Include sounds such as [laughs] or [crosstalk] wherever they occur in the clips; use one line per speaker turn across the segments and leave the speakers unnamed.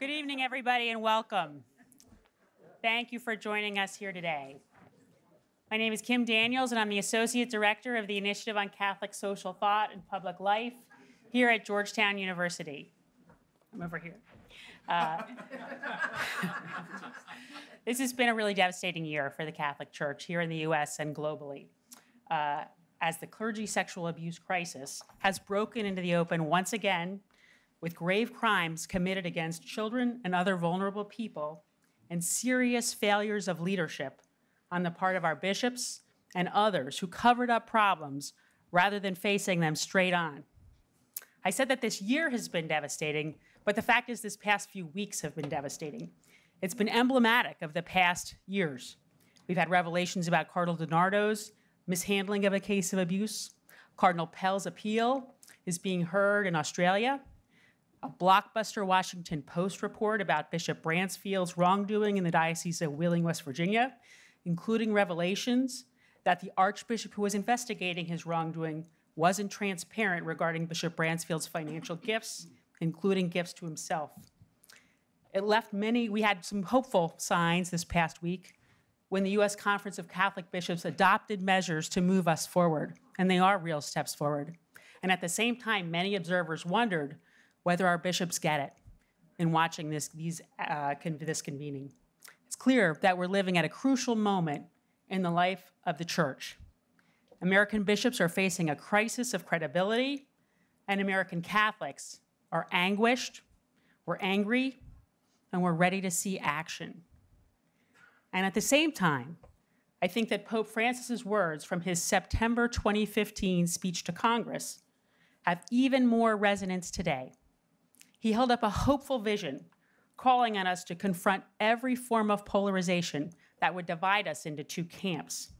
Good evening, everybody, and welcome. Thank you for joining us here today. My name is Kim Daniels, and I'm the Associate Director of the Initiative on Catholic Social Thought and Public Life here at Georgetown University. I'm over here. Uh, [laughs] this has been a really devastating year for the Catholic Church here in the US and globally. Uh, as the clergy sexual abuse crisis has broken into the open once again with grave crimes committed against children and other vulnerable people and serious failures of leadership on the part of our bishops and others who covered up problems rather than facing them straight on. I said that this year has been devastating, but the fact is, this past few weeks have been devastating. It's been emblematic of the past years. We've had revelations about Cardinal DiNardo's mishandling of a case of abuse. Cardinal Pell's appeal is being heard in Australia. A blockbuster Washington Post report about Bishop Bransfield's wrongdoing in the Diocese of Wheeling, West Virginia, including revelations that the Archbishop who was investigating his wrongdoing wasn't transparent regarding Bishop Bransfield's financial gifts, including gifts to himself. It left many, we had some hopeful signs this past week when the U.S. Conference of Catholic Bishops adopted measures to move us forward, and they are real steps forward. And at the same time, many observers wondered whether our bishops get it in watching this, these, uh, con this convening. It's clear that we're living at a crucial moment in the life of the church. American bishops are facing a crisis of credibility, and American Catholics are anguished, we're angry, and we're ready to see action. And at the same time, I think that Pope Francis's words from his September 2015 speech to Congress have even more resonance today. He held up a hopeful vision, calling on us to confront every form of polarization that would divide us into two camps,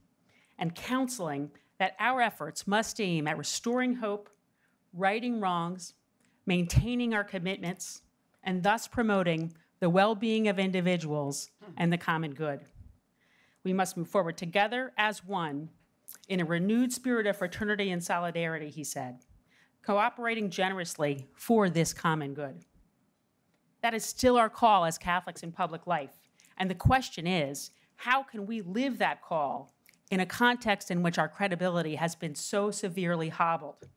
and counseling that our efforts must aim at restoring hope, righting wrongs, maintaining our commitments, and thus promoting the well being of individuals and the common good. We must move forward together as one in a renewed spirit of fraternity and solidarity, he said, cooperating generously for this common good. That is still our call as Catholics in public life. And the question is how can we live that call in a context in which our credibility has been so severely hobbled?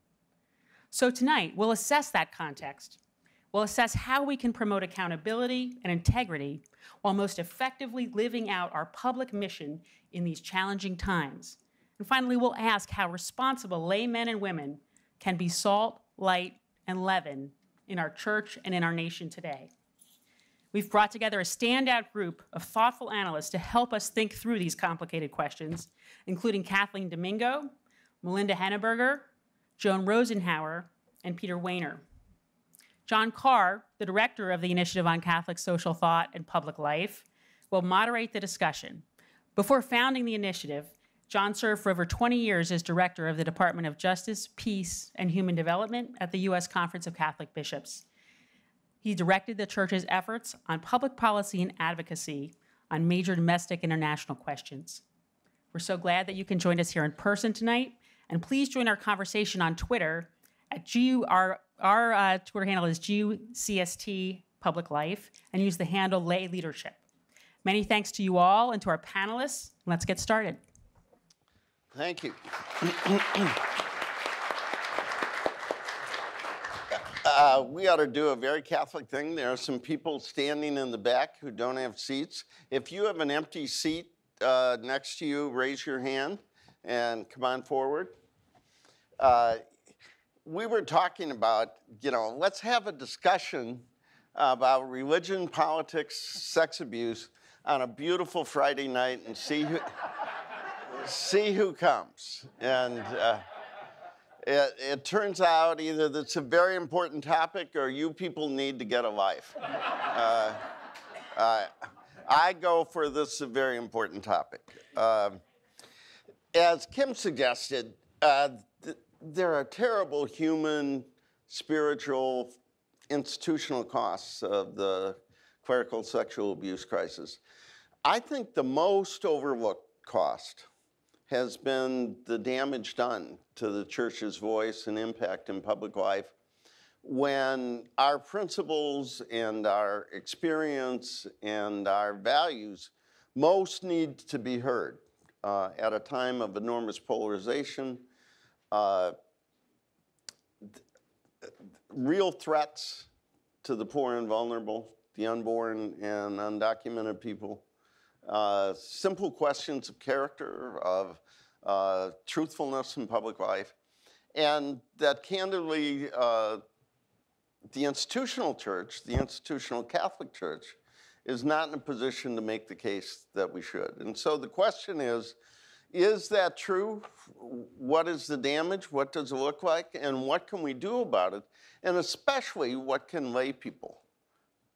So tonight, we'll assess that context We'll assess how we can promote accountability and integrity while most effectively living out our public mission in these challenging times. And finally, we'll ask how responsible laymen and women can be salt, light, and leaven in our church and in our nation today. We've brought together a standout group of thoughtful analysts to help us think through these complicated questions, including Kathleen Domingo, Melinda Henneberger, Joan Rosenhauer, and Peter Wehner. John Carr, the director of the Initiative on Catholic Social Thought and Public Life, will moderate the discussion. Before founding the initiative, John served for over 20 years as director of the Department of Justice, Peace, and Human Development at the U.S. Conference of Catholic Bishops. He directed the church's efforts on public policy and advocacy on major domestic and international questions. We're so glad that you can join us here in person tonight, and please join our conversation on Twitter at GUR our uh, Twitter handle is GUCST Public Life and use the handle Lay Leadership. Many thanks to you all and to our panelists. Let's get started.
Thank you. Uh, we ought to do a very Catholic thing. There are some people standing in the back who don't have seats. If you have an empty seat uh, next to you, raise your hand and come on forward. Uh, we were talking about, you know, let's have a discussion about religion, politics, sex abuse on a beautiful Friday night and see who, see who comes. And uh, it, it, turns out either that's a very important topic or you people need to get a life. Uh, I go for this a very important topic. Um, as Kim suggested, uh, there are terrible human, spiritual, institutional costs of the clerical sexual abuse crisis. I think the most overlooked cost has been the damage done to the church's voice and impact in public life. When our principles and our experience and our values most need to be heard uh, at a time of enormous polarization, uh, real threats to the poor and vulnerable, the unborn and undocumented people, uh, simple questions of character, of uh, truthfulness in public life, and that candidly, uh, the institutional church, the institutional Catholic Church, is not in a position to make the case that we should. And so the question is, is that true? What is the damage? What does it look like? And what can we do about it? And especially, what can lay people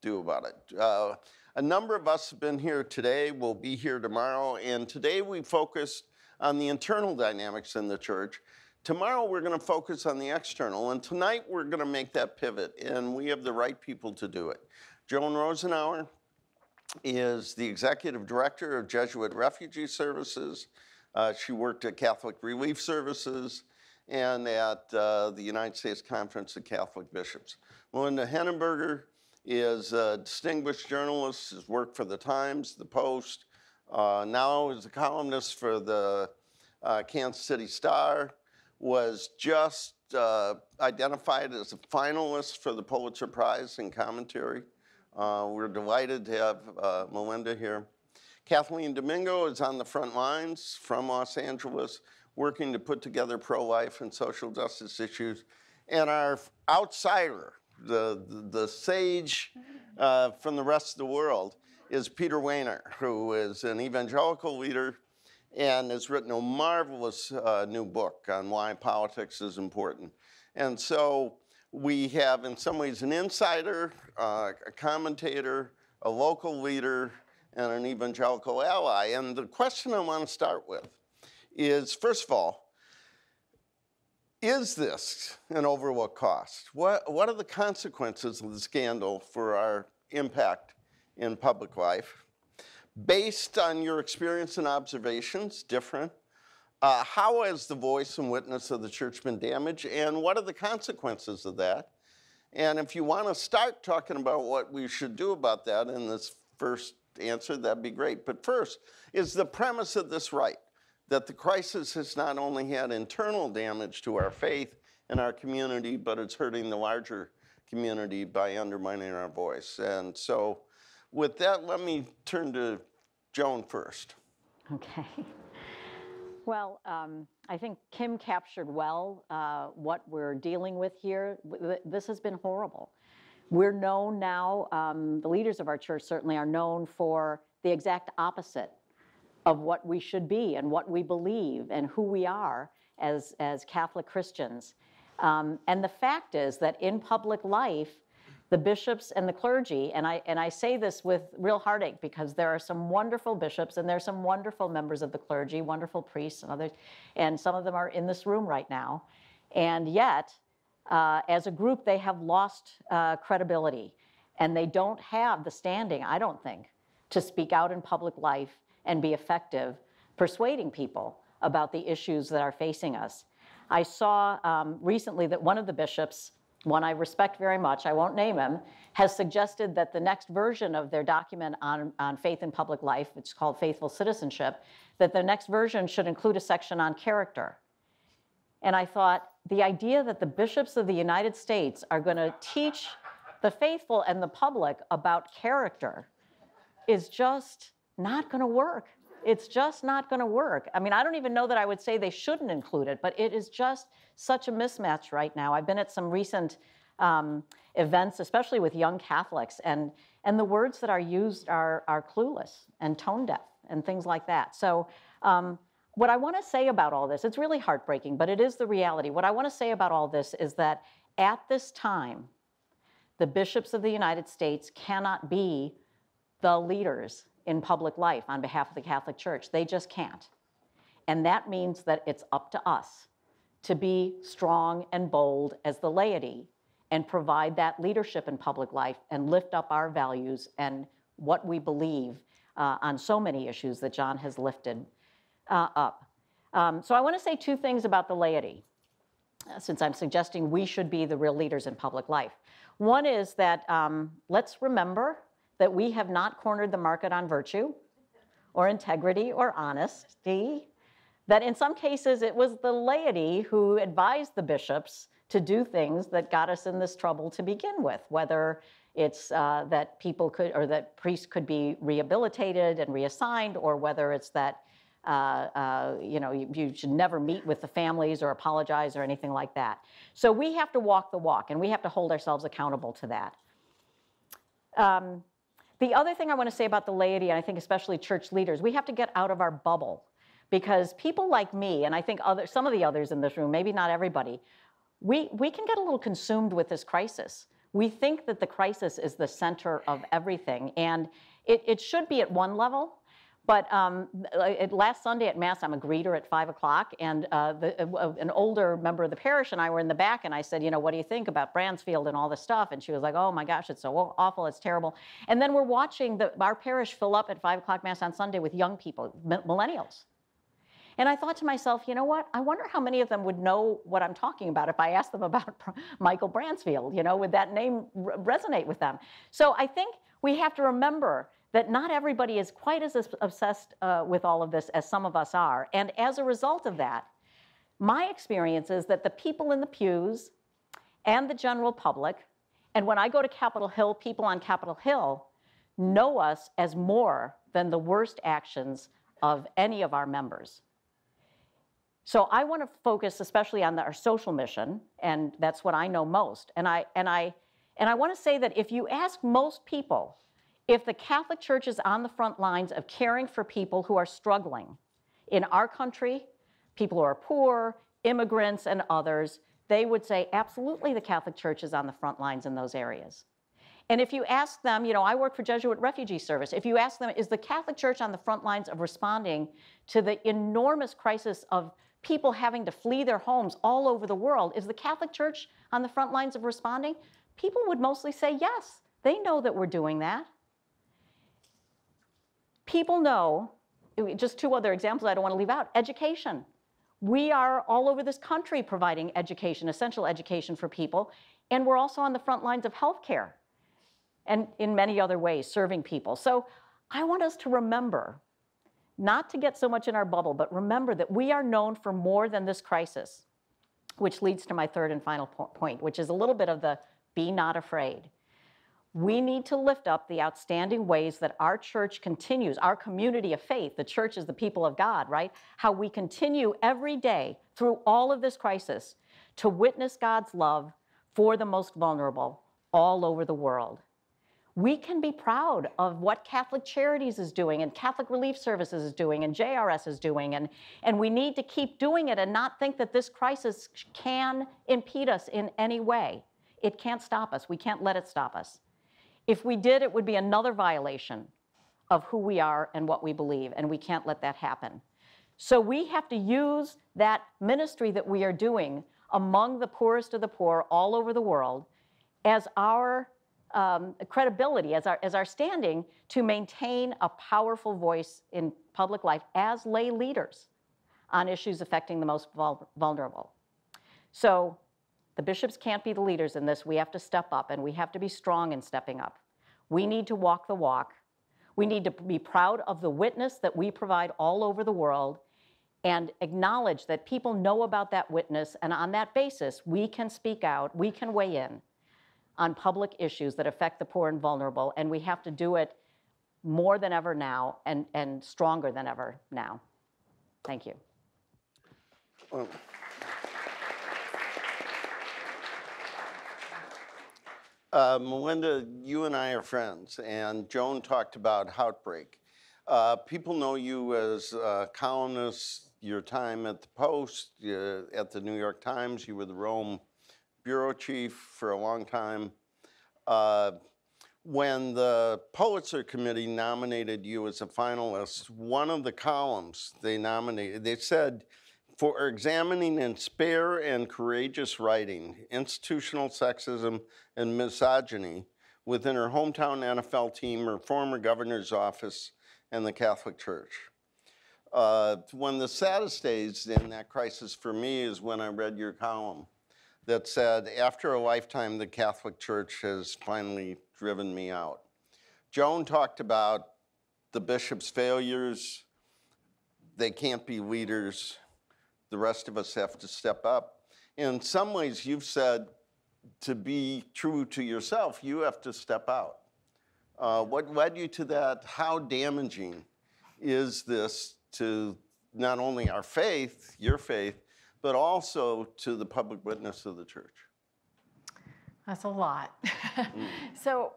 do about it? Uh, a number of us have been here today, we'll be here tomorrow, and today we focused on the internal dynamics in the church. Tomorrow we're going to focus on the external, and tonight we're going to make that pivot, and we have the right people to do it. Joan Rosenhauer is the executive director of Jesuit Refugee Services. Uh, she worked at Catholic Relief Services and at uh, the United States Conference of Catholic Bishops. Melinda Henneberger is a distinguished journalist, has worked for the Times, the Post, uh, now is a columnist for the uh, Kansas City Star, was just uh, identified as a finalist for the Pulitzer Prize in commentary. Uh, we're delighted to have uh, Melinda here. Kathleen Domingo is on the front lines from Los Angeles, working to put together pro-life and social justice issues. And our outsider, the, the, the sage uh, from the rest of the world, is Peter Wehner, who is an evangelical leader and has written a marvelous uh, new book on why politics is important. And so we have, in some ways, an insider, uh, a commentator, a local leader, and an evangelical ally. And the question I want to start with is first of all, is this an overlooked cost? What, what are the consequences of the scandal for our impact in public life? Based on your experience and observations, different, uh, how has the voice and witness of the church been damaged, and what are the consequences of that? And if you want to start talking about what we should do about that in this first answer, that'd be great. But first, is the premise of this right? That the crisis has not only had internal damage to our faith and our community, but it's hurting the larger community by undermining our voice. And so, with that, let me turn to Joan first.
Okay. Well, um, I think Kim captured well uh, what we're dealing with here. This has been horrible. We're known now, um, the leaders of our church certainly are known for the exact opposite of what we should be and what we believe and who we are as, as Catholic Christians. Um, and the fact is that in public life, the bishops and the clergy, and I, and I say this with real heartache because there are some wonderful bishops and there's some wonderful members of the clergy, wonderful priests and others, and some of them are in this room right now. And yet, uh, as a group, they have lost uh, credibility and they don't have the standing, I don't think, to speak out in public life and be effective persuading people about the issues that are facing us. I saw um, recently that one of the bishops, one I respect very much, I won't name him, has suggested that the next version of their document on, on faith in public life, which is called Faithful Citizenship, that the next version should include a section on character. And I thought, the idea that the bishops of the United States are going to teach the faithful and the public about character is just not going to work. It's just not going to work. I mean, I don't even know that I would say they shouldn't include it, but it is just such a mismatch right now. I've been at some recent um, events, especially with young Catholics, and and the words that are used are are clueless and tone deaf and things like that. So. Um, what I want to say about all this, it's really heartbreaking, but it is the reality. What I want to say about all this is that at this time, the bishops of the United States cannot be the leaders in public life on behalf of the Catholic Church. They just can't. And that means that it's up to us to be strong and bold as the laity and provide that leadership in public life and lift up our values and what we believe uh, on so many issues that John has lifted uh, up. Um, so I want to say two things about the laity. since I'm suggesting we should be the real leaders in public life. One is that um, let's remember that we have not cornered the market on virtue or integrity or honesty, that in some cases it was the laity who advised the bishops to do things that got us in this trouble to begin with, whether it's uh, that people could, or that priests could be rehabilitated and reassigned, or whether it's that uh, uh, you know, you, you, should never meet with the families or apologize or anything like that. So we have to walk the walk, and we have to hold ourselves accountable to that. Um, the other thing I want to say about the laity, and I think especially church leaders, we have to get out of our bubble because people like me, and I think other, some of the others in this room, maybe not everybody, we, we can get a little consumed with this crisis. We think that the crisis is the center of everything, and it, it should be at one level, but um, last Sunday at Mass, I'm a greeter at 5 o'clock, and uh, the, uh, an older member of the parish and I were in the back, and I said, You know, what do you think about Bransfield and all this stuff? And she was like, Oh my gosh, it's so awful, it's terrible. And then we're watching the, our parish fill up at 5 o'clock Mass on Sunday with young people, millennials. And I thought to myself, you know what? I wonder how many of them would know what I'm talking about if I asked them about [laughs] Michael Bransfield. You know, would that name resonate with them? So I think we have to remember that not everybody is quite as obsessed uh, with all of this as some of us are. And as a result of that, my experience is that the people in the pews and the general public, and when I go to Capitol Hill, people on Capitol Hill know us as more than the worst actions of any of our members. So I want to focus especially on the, our social mission, and that's what I know most. And I and I and I want to say that if you ask most people if the Catholic Church is on the front lines of caring for people who are struggling in our country, people who are poor, immigrants, and others, they would say absolutely the Catholic Church is on the front lines in those areas. And if you ask them, you know, I work for Jesuit Refugee Service, if you ask them, is the Catholic Church on the front lines of responding to the enormous crisis of people having to flee their homes all over the world, is the Catholic Church on the front lines of responding? People would mostly say yes. They know that we're doing that people know, just two other examples I don't want to leave out education. We are all over this country providing education, essential education for people, and we're also on the front lines of healthcare and in many other ways serving people. So I want us to remember not to get so much in our bubble, but remember that we are known for more than this crisis, which leads to my third and final point, which is a little bit of the be not afraid we need to lift up the outstanding ways that our church continues, our community of faith, the church is the people of God, right? How we continue every day through all of this crisis to witness God's love for the most vulnerable all over the world. We can be proud of what Catholic Charities is doing and Catholic Relief Services is doing and JRS is doing, and, and we need to keep doing it and not think that this crisis can impede us in any way. It can't stop us. We can't let it stop us. If we did, it would be another violation of who we are and what we believe, and we can't let that happen. So we have to use that ministry that we are doing among the poorest of the poor all over the world as our um, credibility, as our, as our standing to maintain a powerful voice in public life as lay leaders on issues affecting the most vul- vulnerable. So the bishops can't be the leaders in this. We have to step up and we have to be strong in stepping up. We need to walk the walk. We need to be proud of the witness that we provide all over the world and acknowledge that people know about that witness. And on that basis, we can speak out, we can weigh in on public issues that affect the poor and vulnerable. And we have to do it more than ever now and, and stronger than ever now. Thank you.
Well, Uh, Melinda, you and I are friends, and Joan talked about Houtbreak. Uh, people know you as a columnist, your time at the Post, uh, at the New York Times. You were the Rome bureau chief for a long time. Uh, when the Pulitzer Committee nominated you as a finalist, one of the columns they nominated, they said, for examining in spare and courageous writing institutional sexism and misogyny within her hometown NFL team, her former governor's office, and the Catholic Church. Uh, one of the saddest days in that crisis for me is when I read your column that said, After a lifetime, the Catholic Church has finally driven me out. Joan talked about the bishop's failures. They can't be leaders. The rest of us have to step up. In some ways, you've said to be true to yourself, you have to step out. Uh, what led you to that? How damaging is this to not only our faith, your faith, but also to the public witness of the church?
That's a lot. [laughs] so,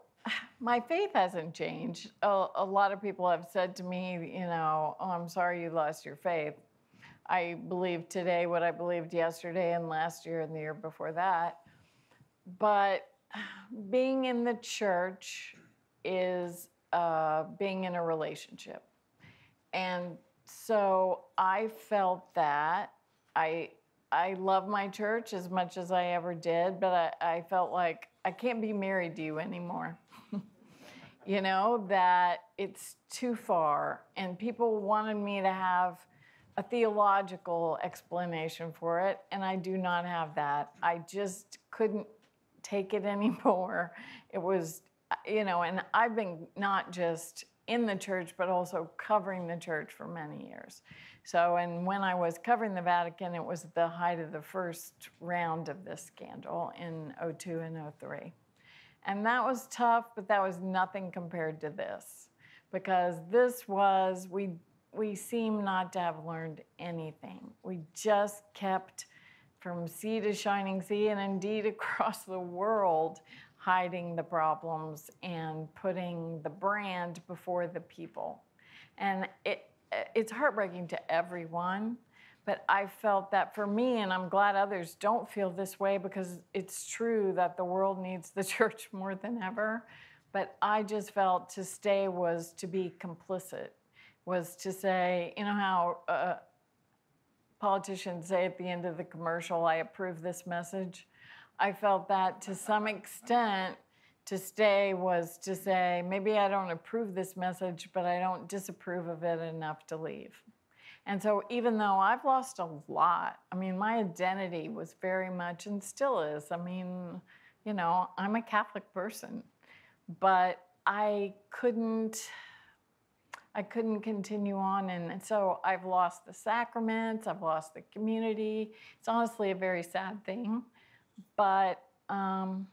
my faith hasn't changed. A, a, lot of people have said to me, you know, oh, I'm sorry you lost your faith. I believe today what I believed yesterday and last year and the year before that. But being in the church is uh, being in a relationship. And so I felt that I I love my church as much as I ever did, but I, I felt like I can't be married to you anymore. [laughs] you know, that it's too far. And people wanted me to have a theological explanation for it, and I do not have that. I just couldn't take it [laughs] anymore. It was, you know, and I've been not just in the church, but also covering the church for many years. So, and when I was covering the Vatican, it was the height of the first round of this scandal in 02 and 03. And that was tough, but that was nothing compared to this because this was, we, we seem not to have learned anything. We just kept from sea to shining sea and indeed [laughs] across the world hiding the problems and putting the brand before the people. And it, it's heartbreaking to everyone, but I felt that for me, and I'm glad others don't feel this way because it's true that the world needs the [laughs] church more than ever. But I just felt to stay was to be complicit, was to say, you know how uh, politicians say at the end of the commercial, I approve this message. I felt that to some extent, to stay was to say, maybe I don't approve this message, but I don't disapprove of it enough to leave. And so, even though I've lost a lot, I mean, my identity was very much and still is. I mean, you know, I'm a Catholic person, but I couldn't. I couldn't continue on, and so I've lost the sacraments, I've lost the community. It's honestly a very sad thing, but um,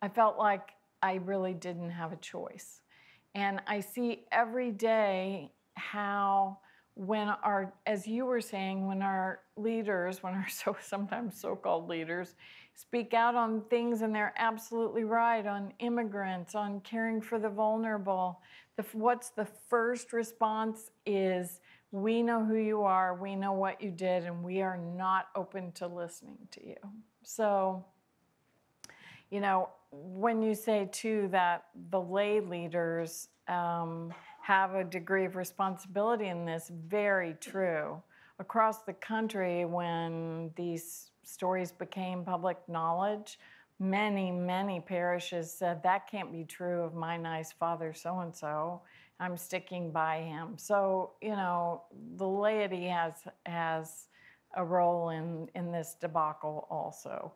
I felt like I really didn't have a choice. And I see every day how when our as you were saying when our leaders when our [laughs] so sometimes so-called leaders speak out on things and they're absolutely right on immigrants on caring for the vulnerable the, what's the first response is we know who you are we know what you did and we are not open to listening to you so you know when you say too that the lay leaders um, have a degree of responsibility in this, very true. Across the country, when these stories became public knowledge, many, many parishes said, That can't be true of my nice father so and so. I'm sticking by him. So, you know, the laity has, has a role in, in this debacle also.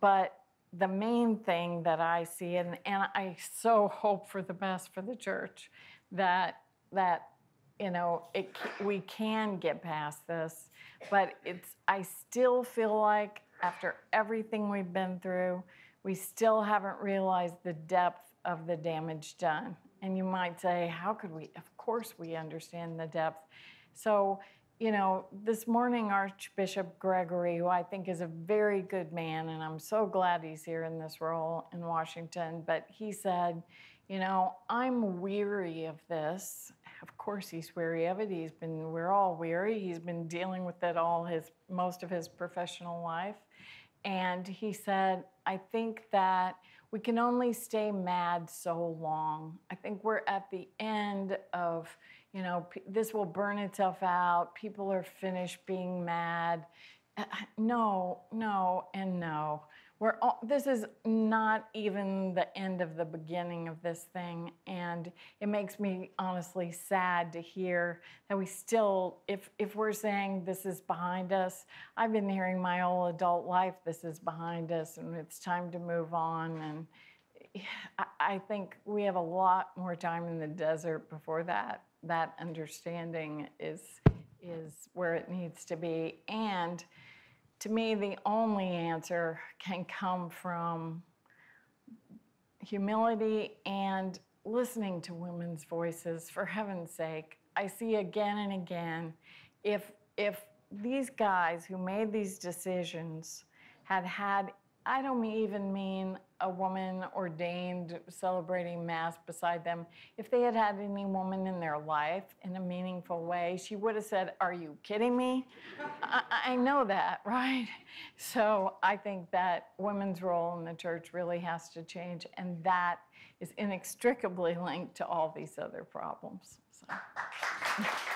But the main thing that I see, and, and I so [laughs] hope for the best for the church, that that you know it we can get past this but it's i still feel like after everything we've been through we still haven't realized the depth of the damage done and you might say how could we of course we understand the depth so you know this morning archbishop gregory who i think is a very good man and i'm so glad he's here in this role in washington but he said you know, I'm weary of this. Of course, he's weary of it. He's been, we're all weary. He's been dealing with it all his, most of his professional life. And he said, I think that we can only stay mad so long. I think we're at the end of, you know, this will burn itself out. People are finished being mad. Uh, no, no, and no we're all, this is not even the end of the beginning of this thing and it makes me honestly sad to hear that we still if if we're saying this is behind us i've been hearing my whole adult life this is behind us and it's time to move on. And I, I think we have a lot more time in the desert before that. That understanding is is where it needs to be. And to me, the only answer can come from humility and listening to women's voices, for heaven's sake. I see again and again if, if these guys who made these decisions had had I don't even mean a woman ordained celebrating Mass beside them. If they had had any woman in their life in a meaningful way, she would have said, Are you kidding me? [laughs] I, I, know that, [laughs] right? So I think that women's role in the church really has to change, and that is inextricably linked to all these other problems. So. [laughs]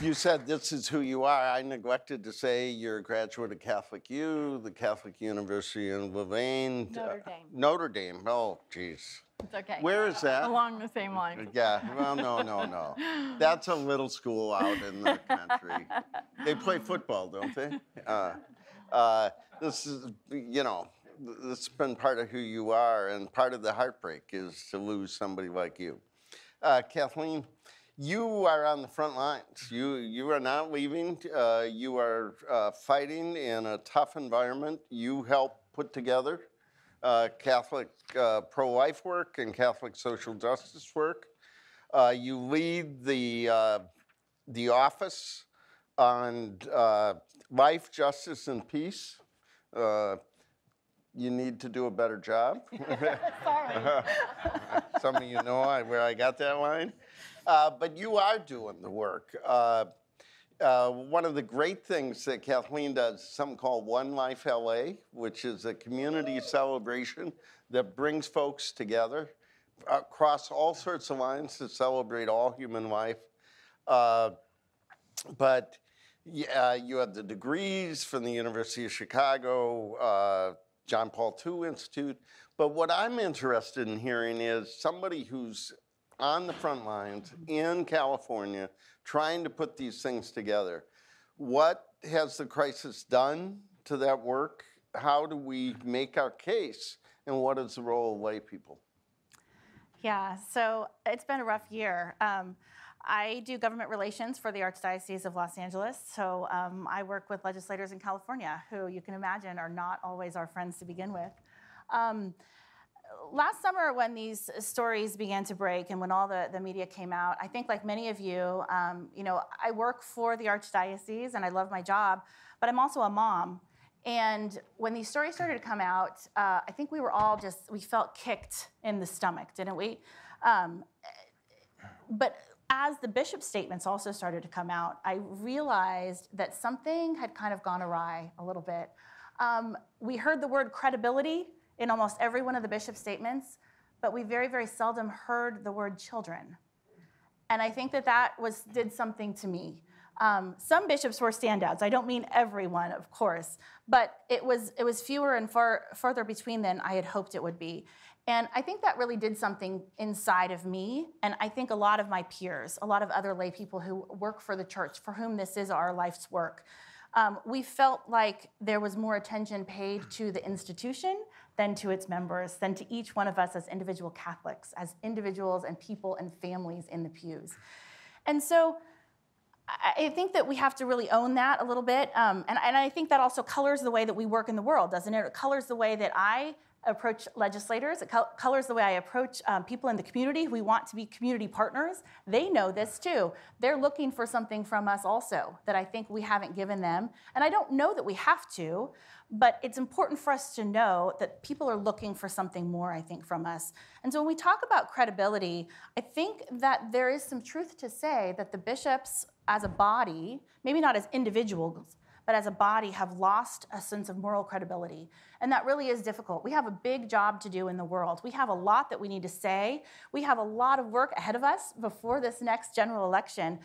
You said this is who you are. I neglected to say you're a graduate of Catholic U, the Catholic University in Louvain.
Notre Dame.
Notre Dame. Oh, geez.
It's okay.
Where is that?
Along the same line.
Yeah, well, no, no, no. That's a little school out in the country. They play football, don't they? Uh, uh, this is, you know, this has been part of who you are, and part of the heartbreak is to lose somebody like you. Uh, Kathleen, you are on the front lines. You, you are not leaving. Uh, you are uh, fighting in a tough environment. You help put together uh, Catholic uh, pro-life work and Catholic social justice work. Uh, you lead the, uh, the office on life, justice, and peace. you need to do a better job. [laughs]
Sorry. [laughs]
Some of you know where I got that line. Uh, but you are doing the work. Uh, uh, one of the great things that Kathleen does is something called One Life LA, which is a community celebration that brings folks together across all sorts of lines to celebrate all human life. Uh, but yeah, you have the degrees from the University of Chicago, uh, John Paul II Institute. But what I'm interested in hearing is somebody who's on the front lines in California trying to put these things together. What has the crisis done to that work? How do we make our case? And what is the role of lay people?
Yeah, so it's been a rough year. Um, I do government relations for the Archdiocese of Los Angeles. So um, I work with legislators in California who you can imagine are not always our friends to begin with. Um, last summer, when these stories began to break and when all the, the media came out, I think, like many of you, um, you know, I work for the Archdiocese and I love my job, but I'm also a mom. And when these stories started to come out, uh, I think we were all just, we felt kicked in the stomach, didn't we? Um, but as the bishop's statements also started to come out, I realized that something had kind of gone awry a little bit. Um, we heard the word credibility in almost every one of the bishop's statements, but we very, very seldom heard the word children. And I think that that was, did something to me. Um, some bishops were standouts. I don't mean everyone, of course, but it was, it was fewer and far further between than I had hoped it would be. And I think that really did something inside of me, and I think a lot of my peers, a lot of other lay people who work for the church, for whom this is our life's work. Um, we felt like there was more attention paid to the institution than to its members, than to each one of us as individual Catholics, as individuals and people and families in the pews. And so I think that we have to really own that a little bit. Um, and, and I think that also colors the way that we work in the world, doesn't it? It colors the way that I approach legislators. It colors the way I approach um, people in the community. We want to be community partners. They know this too. They're looking for something from us also that I think we haven't given them. And I don't know that we have to, but it's important for us to know that people are looking for something more, I think, from us. And so when we talk about credibility, I think that there is some truth to say that the bishops, as a body, maybe not as individuals, but as a body, have lost a sense of moral credibility. And that really is difficult. We have a big job to do in the world. We have a lot that we need to say. We have a lot of work ahead of us before this next general election.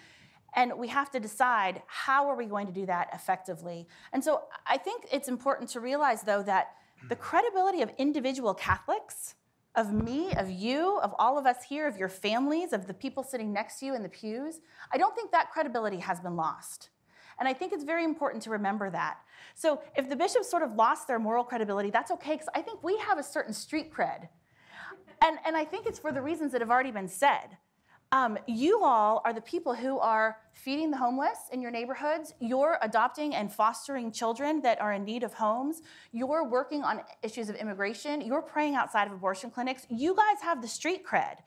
And we have to decide how are we going to do that effectively. And so I think it's important to realize, though, that the credibility of individual Catholics, of me, of you, of all of us here, of your families, of the people sitting next to you in the pews, I don't think that credibility has been lost. And I think it's very important to remember that. So if the bishops sort of lost their moral credibility, that's okay, because I think we have a certain street cred. And, and I think it's for the reasons that have already been said. Um, you all are the people who are feeding the homeless in your neighborhoods. You're adopting and fostering children that are in need of homes. You're working on issues of immigration. You're praying outside of abortion clinics. You guys have the street cred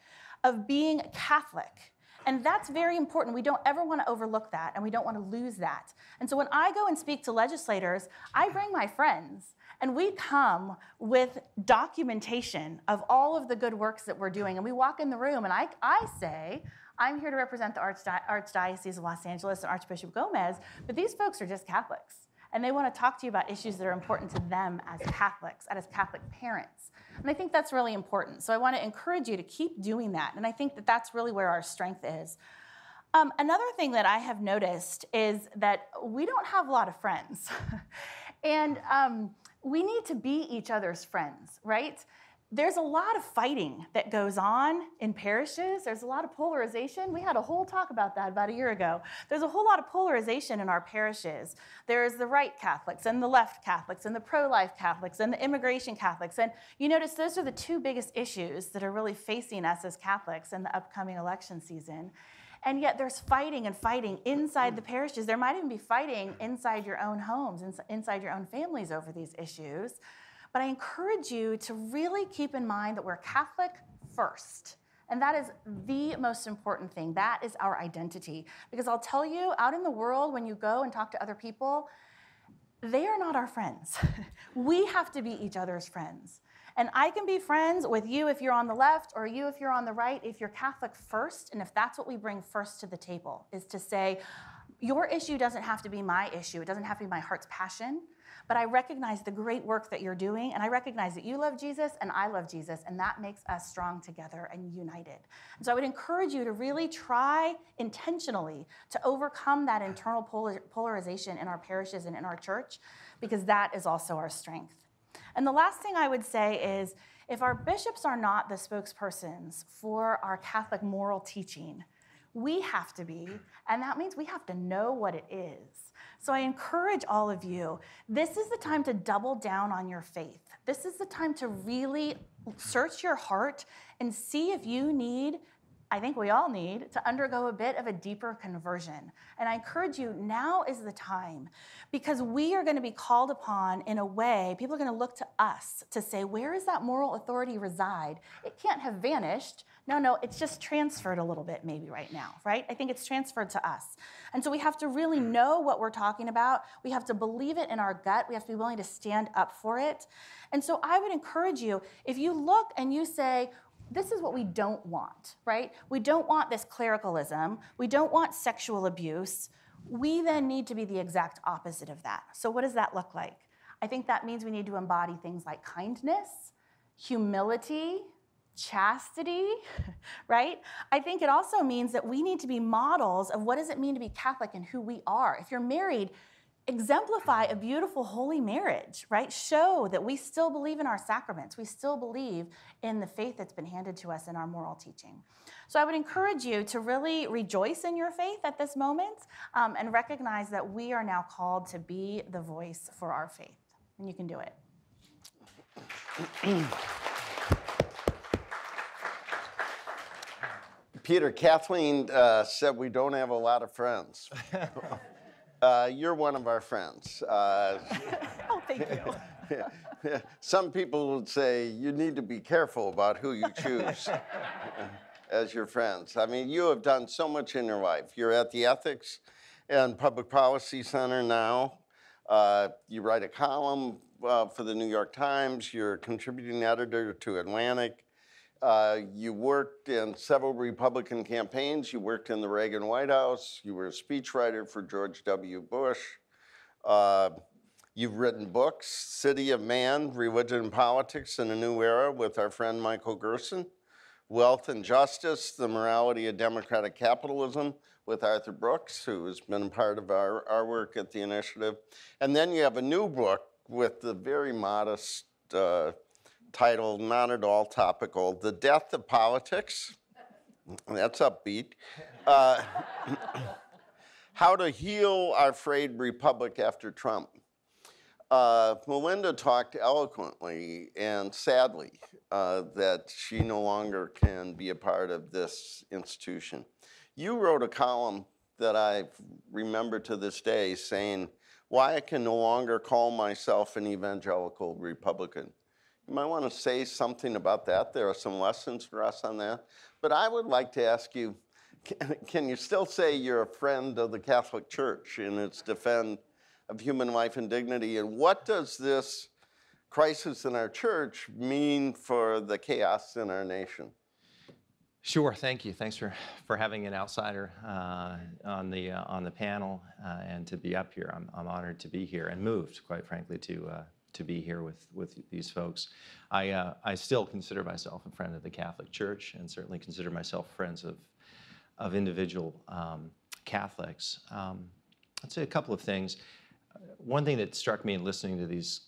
of being Catholic. And that's very important. We don't ever want to overlook that, and we don't want to lose that. And so when I go and speak to legislators, I bring my friends, and we come with documentation of all of the good works that we're doing. And we walk in the room, and I, I say, I'm here to represent the Archdi- Archdiocese of Los Angeles and Archbishop Gomez, but these folks are just Catholics. And they want to talk to you about issues that are important to them as Catholics and as Catholic parents. And I think that's really important. So I want to encourage you to keep doing that. And I think that that's really where our strength is. Um, another thing that I have noticed is that we don't have a lot of friends. [laughs] and um, we need to be each other's friends, right? There's a lot of fighting that goes on in parishes. There's a lot of polarization. We had a whole talk about that about a year ago. There's a whole lot of polarization in our parishes. There's the right Catholics and the left Catholics and the pro life Catholics and the immigration Catholics. And you notice those are the two biggest issues that are really facing us as Catholics in the upcoming election season. And yet there's fighting and fighting inside the parishes. There might even be fighting inside your own homes, inside your own families over these issues. But I encourage you to really keep in mind that we're Catholic first. And that is the most important thing. That is our identity. Because I'll tell you, out in the world, when you go and talk to other people, they are not our friends. [laughs] we have to be each other's friends. And I can be friends with you if you're on the left or you if you're on the right, if you're Catholic first, and if that's what we bring first to the table, is to say, your issue doesn't have to be my issue. It doesn't have to be my heart's passion but I recognize the great work that you're doing, and I recognize that you love Jesus and I love Jesus, and that makes us strong together and united. And so I would encourage you to really try intentionally to overcome that internal polar- polarization in our parishes and in our church, because that is also our strength. And the last thing I would say is if our bishops are not the spokespersons for our Catholic moral teaching, we have to be, and that means we have to know what it is. So I encourage all of you this is the time to double down on your faith. This is the time to really search your heart and see if you need I think we all need to undergo a bit of a deeper conversion. And I encourage you, now is the time because we are going to be called upon in a way, people are going to look to us to say, where does that moral authority reside? It can't have vanished. No, no, it's just transferred a little bit maybe right now, right? I think it's transferred to us. And so we have to really hmm. know what we're talking about. We have to believe it in our gut. We have to be willing to stand up for it. And so I would encourage you, if you look and you say, this is what we don't want, right? We don't want this clericalism. We don't want sexual abuse. We then need to be the exact opposite of that. So, what does that look like? I think that means we need to embody things like kindness, humility, chastity, [laughs] right? I think it also means that we need to be models of what does it mean to be Catholic and who we are. If you're married, exemplify a beautiful holy marriage, right? Show that we still believe in our sacraments. We still believe in the faith that's been handed to us in our moral teaching. So I would encourage you to really rejoice in your faith at this moment um, and recognize that we are now called to be the voice for our faith. And you can do it. [clears throat]
Peter, Kathleen uh, said we don't have a lot of friends. [laughs] Uh, you're one of our friends. Uh, [laughs]
oh, thank you. [laughs]
Some people would say you need to be careful about who you choose as your friends. I mean, you have done so much in your life. You're at the Ethics and Public Policy Center now. Uh, you write a column uh, for the New York Times. You're a contributing editor to Atlantic. Uh, you worked in several Republican campaigns. You worked in the Reagan White House. You were a speechwriter for George W. Bush. Uh, you've written books, City of Man, Religion and Politics in a New Era with our friend Michael Gerson, Wealth and Justice, The Morality of Democratic Capitalism with Arthur Brooks, who has been a part of our, our work at the initiative. And then you have a new book with the very modest uh, title, not at all topical The Death of Politics. That's upbeat. Uh, [laughs] how to Heal Our Frayed Republic After Trump. Uh, Melinda talked eloquently and sadly uh, that she no longer can be a part of this institution. You wrote a column that I remember to this day saying why I can no longer call myself an evangelical Republican. You might want to say something about that. There are some lessons for us on that. But I would like to ask you can, can you still say you're a friend of the Catholic Church in its defense of human life and dignity? And what does this crisis in our church mean for the chaos in our nation?
Sure, thank you. Thanks for, for having an outsider uh, on the uh, on the panel uh, and to be up here. I'm, I'm honored to be here and moved, quite frankly, to uh, to be here with with these folks. I uh, I still consider myself a friend of the Catholic Church and certainly consider myself friends of of individual um, Catholics. Um, I'd say a couple of things. One thing that struck me in listening to these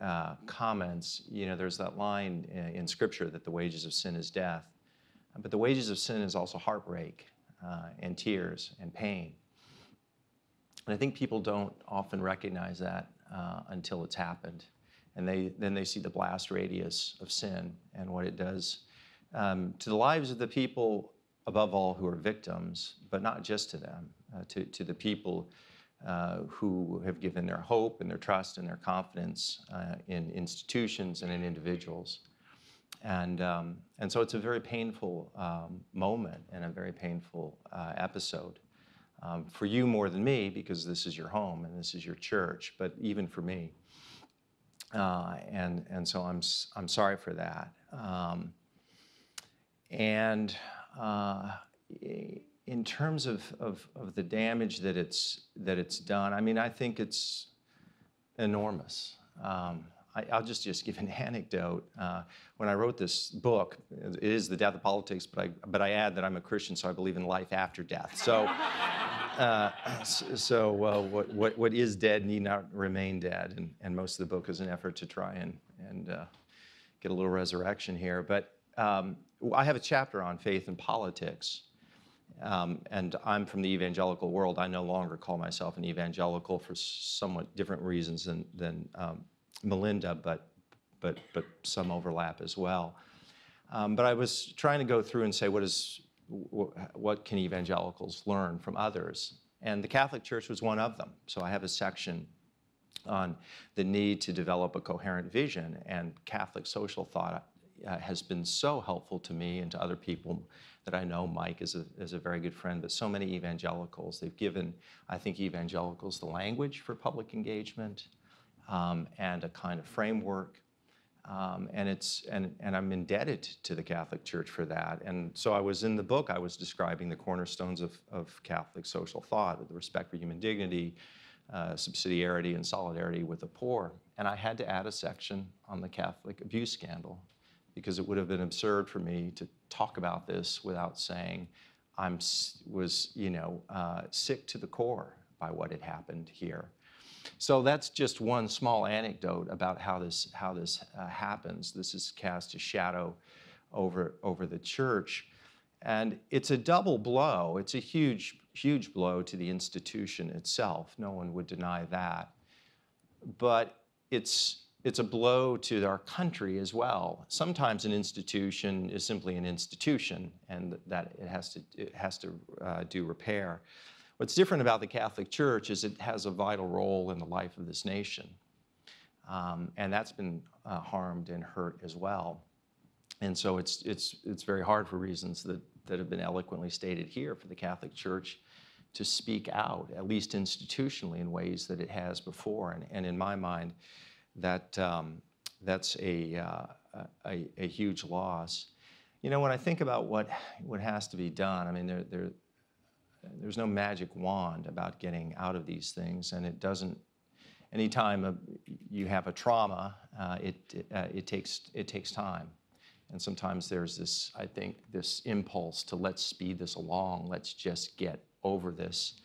uh, comments, you know, there's that line in, in Scripture that the wages of sin is death. But the wages of sin is also heartbreak uh, and tears and pain. And I think people don't often recognize that uh, until it's happened. And they, then they see the blast radius of sin and what it does um, to the lives of the people, above all, who are victims, but not just to them, uh, to, to the people uh, who have given their hope and their trust and their confidence uh, in institutions and in individuals. And, um, and so it's a very painful um, moment and a very painful uh, episode. Um, for you more than me, because this is your home and this is your church, but even for me. Uh, and, and so I'm, I'm sorry for that. Um, and uh, in terms of, of, of the damage that it's, that it's done, I mean, I think it's enormous. Um, I, will just, just give an [laughs] anecdote. Uh, when I wrote this book, it is The Death of Politics, but I, but I add that I'm a Christian, so I believe in life after death. So, uh, so uh, what, what, what is dead need not remain dead. And, and most of the book is an effort to try and, and uh, get a little resurrection here. But um, I have a chapter on faith and politics. Um, and I'm from the evangelical world. I no longer call myself an evangelical for somewhat different reasons than, than um, Melinda, but, but, but some overlap as well. Um, but I was trying to go through and say, what, is, what can evangelicals learn from others? And the Catholic Church was one of them. So I have a section on the need to develop a coherent vision, and Catholic social thought uh, has been so helpful to me and to other people that I know. Mike is a, is a very good friend, but so many evangelicals, they've given, I think, evangelicals the language for public engagement um, and a kind of framework. Um, and it's and, and I'm indebted to the Catholic Church for that. And so I was in the book. I was describing the cornerstones of, of Catholic social thought: the respect for human dignity, uh, subsidiarity, and solidarity with the poor. And I had to add a section on the Catholic abuse scandal because it would have been absurd for me to talk about this without saying I'm was, you know, uh, sick to the core by what had happened here. So that's just one small anecdote about how this, how this uh, happens. This has cast a shadow over, over the church. And it's a double blow. It's a huge, huge blow to the institution itself. No one would deny that. But it's, it's a blow to our country as well. Sometimes an institution is simply an institution and that it has to, it has to uh, do repair. What's different about the Catholic Church is it has a vital role in the life of this nation. Um, and that's been uh, harmed and hurt as well. And so it's, it's, it's very hard for reasons that, that have been eloquently stated here for the Catholic Church to speak out, at least institutionally, in ways that it has before. And, and in my mind, that, um, that's a, uh, a, a, huge loss. You know, when I think about what, what has to be done, I mean, there, there, there's no magic wand about getting out of these things, and it doesn't. Anytime you have a trauma, uh, it uh, it takes it takes time, and sometimes there's this I think this impulse to let's speed this along. Let's just get over this.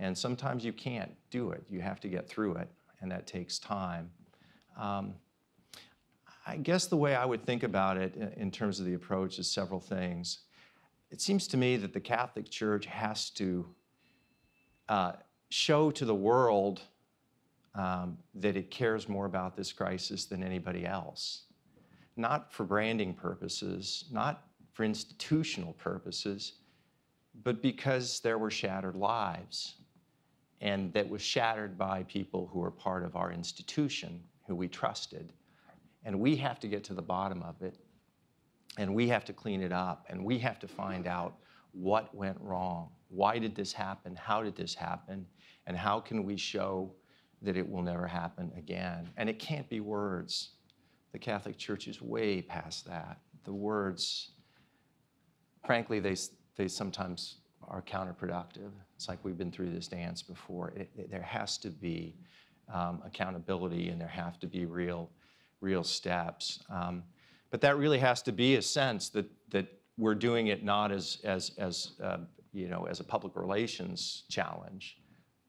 And sometimes you can't do it. You have to get through it, and that takes time. Um, I guess the way I would think about it in terms of the approach is several things. It seems to me that the Catholic Church has to uh, show to the world um, that it cares more about this crisis than anybody else. Not for branding purposes, not for institutional purposes, but because there were shattered lives. And that was shattered by people who were part of our institution, who we trusted. And we have to get to the bottom of it, and we have to clean it up, and we have to find out what went wrong. Why did this happen? How did this happen? And how can we show that it will never happen again? And it can't be words. The Catholic Church is way past that. The words, frankly, they, they sometimes are counterproductive. It's like we've been through this dance before. It, it- there has to be um, accountability and there have to be real, real steps. Um, but that really has to be a sense that, that we're doing it not as, as, as uh, you know, as a public relations challenge,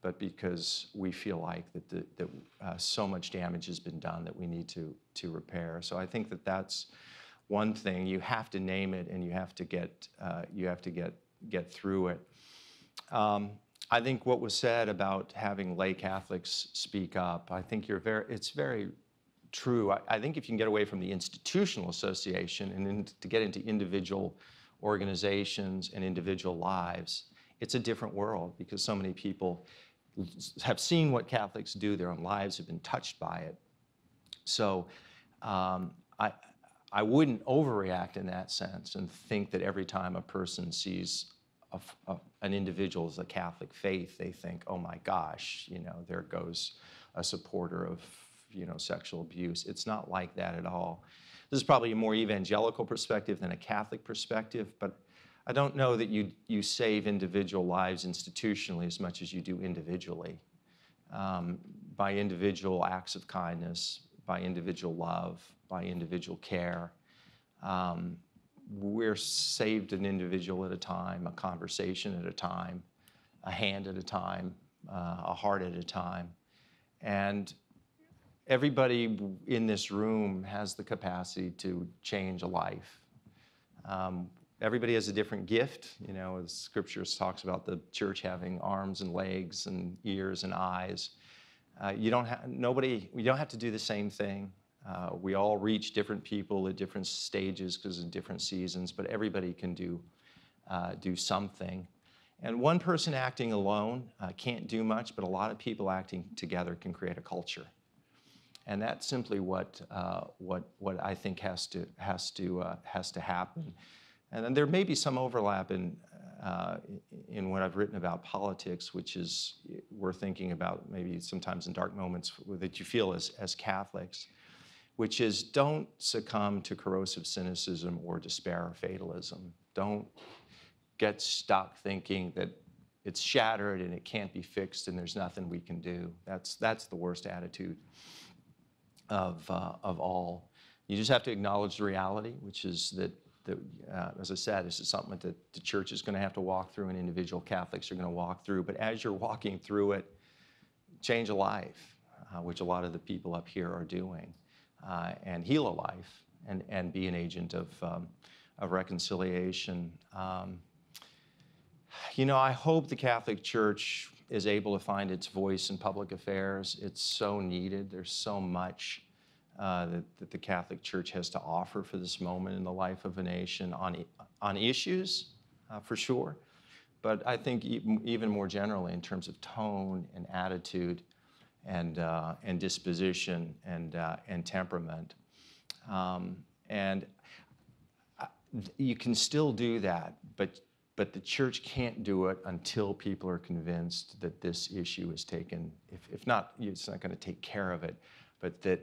but because we feel like that, the, that uh, so much damage has been done that we need to, to repair. So I think that that's one thing. You have to name it and you have to get, uh, you have to get, get through it. Um, I think what was said about having lay Catholics speak up, I think you're very, it's very true. I, I think if you can get away from the institutional association and in, to get into individual organizations and individual lives, it's a different world because so many people have seen what Catholics do, their own lives have been touched by it. So um, I, I wouldn't overreact in that sense and think that every time a person sees a a- an individual as a Catholic faith, they think, oh my gosh, you know, there goes a supporter of, you know, sexual abuse. It's not like that at all. This is probably a more evangelical perspective than a Catholic perspective, but I don't know that you, you save individual lives institutionally as much as you do individually um, by individual acts of kindness, by individual love, by individual care. Um, we're saved an individual at a time, a conversation at a time, a hand at a time, uh, a heart at a time. And everybody in this room has the capacity to change a life. Um, everybody has a different gift. You know, as scriptures talks about the church having arms and legs and ears and eyes. Uh, you don't have nobody. We don't have to do the same thing. Uh, we all reach different people at different stages because of different seasons, but everybody can do uh, do something. And one person acting alone uh, can't do much, but a lot of people acting together can create a culture. And that's simply what, uh, what, what I think has to, has, to, uh, has to happen. And then there may be some overlap in, uh, in what I've written about politics, which is we're thinking about maybe sometimes in dark moments that you feel as, as Catholics, which is don't succumb to corrosive cynicism or despair or fatalism. Don't get stuck thinking that it's shattered and it can't be fixed and there's nothing we can do. That's, that's the worst attitude of, uh, of all. You just have to acknowledge the reality, which is that, that uh, as I said, this is something that the church is going to have to walk through and individual Catholics are going to walk through. But as you're walking through it, change a life, uh, which a lot of the people up here are doing, uh, and heal a life and, and be an agent of, um, of reconciliation. Um, you know, I hope the Catholic Church is able to find its voice in public affairs. It's so needed. There's so much uh, that, that the Catholic Church has to offer for this moment in the life of a nation on, on issues, uh, for sure. But I think even more generally in terms of tone and attitude and, uh, and disposition and, uh, and temperament. Um, and you can still do that, but, but the church can't do it until people are convinced that this issue is taken, if, if not, it's not going to take care of it, but that,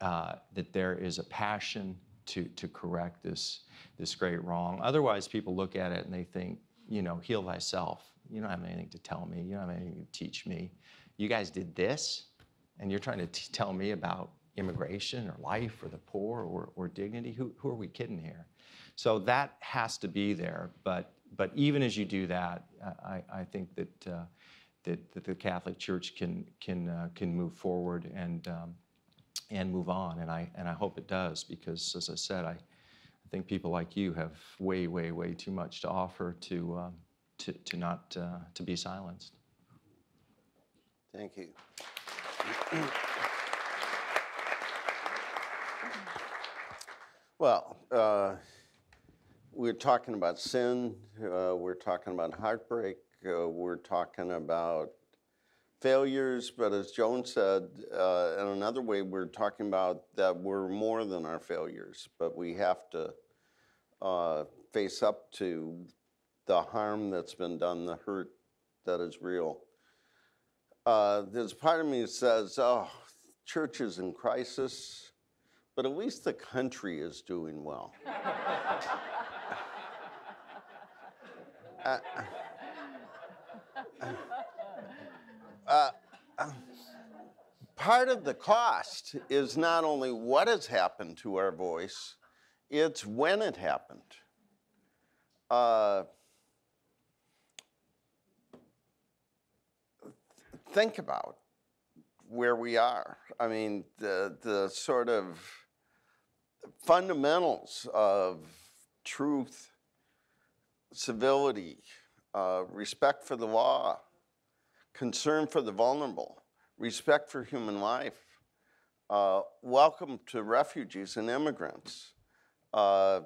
uh, that there is a passion to, to correct this, this great wrong. Otherwise, people look at it and they think, you know, heal thyself. You don't have anything to tell me. You don't have anything to teach me. You guys did this, and you're trying to t- tell me about immigration or life or the poor or, or dignity. Who, who are we kidding here? So that has to be there, but but even as you do that, I, I think that, uh, that, that the Catholic Church can, can, uh, can move forward and, um, and move on. And I, and I hope it does because, as I said, I, I think people like you have way, way, way too much to offer to, um, to, to not uh, to be silenced.
Thank you. [clears throat] Well, uh, we're talking about sin, uh, we're talking about heartbreak, uh, we're talking about failures, but as Joan said, uh, in another way, we're talking about that we're more than our failures, but we have to uh, face up to the harm that's been done, the hurt that is real. Uh, there's part of me that says, oh, church is in crisis, but at least the country is doing well. [laughs] Uh, uh, part of the cost is not only what has happened to our voice, it's when it happened. Uh, think about where we are. I mean, the, the sort of fundamentals of truth, civility, uh, respect for the law, concern for the vulnerable, respect for human life, uh, welcome to refugees and immigrants, uh,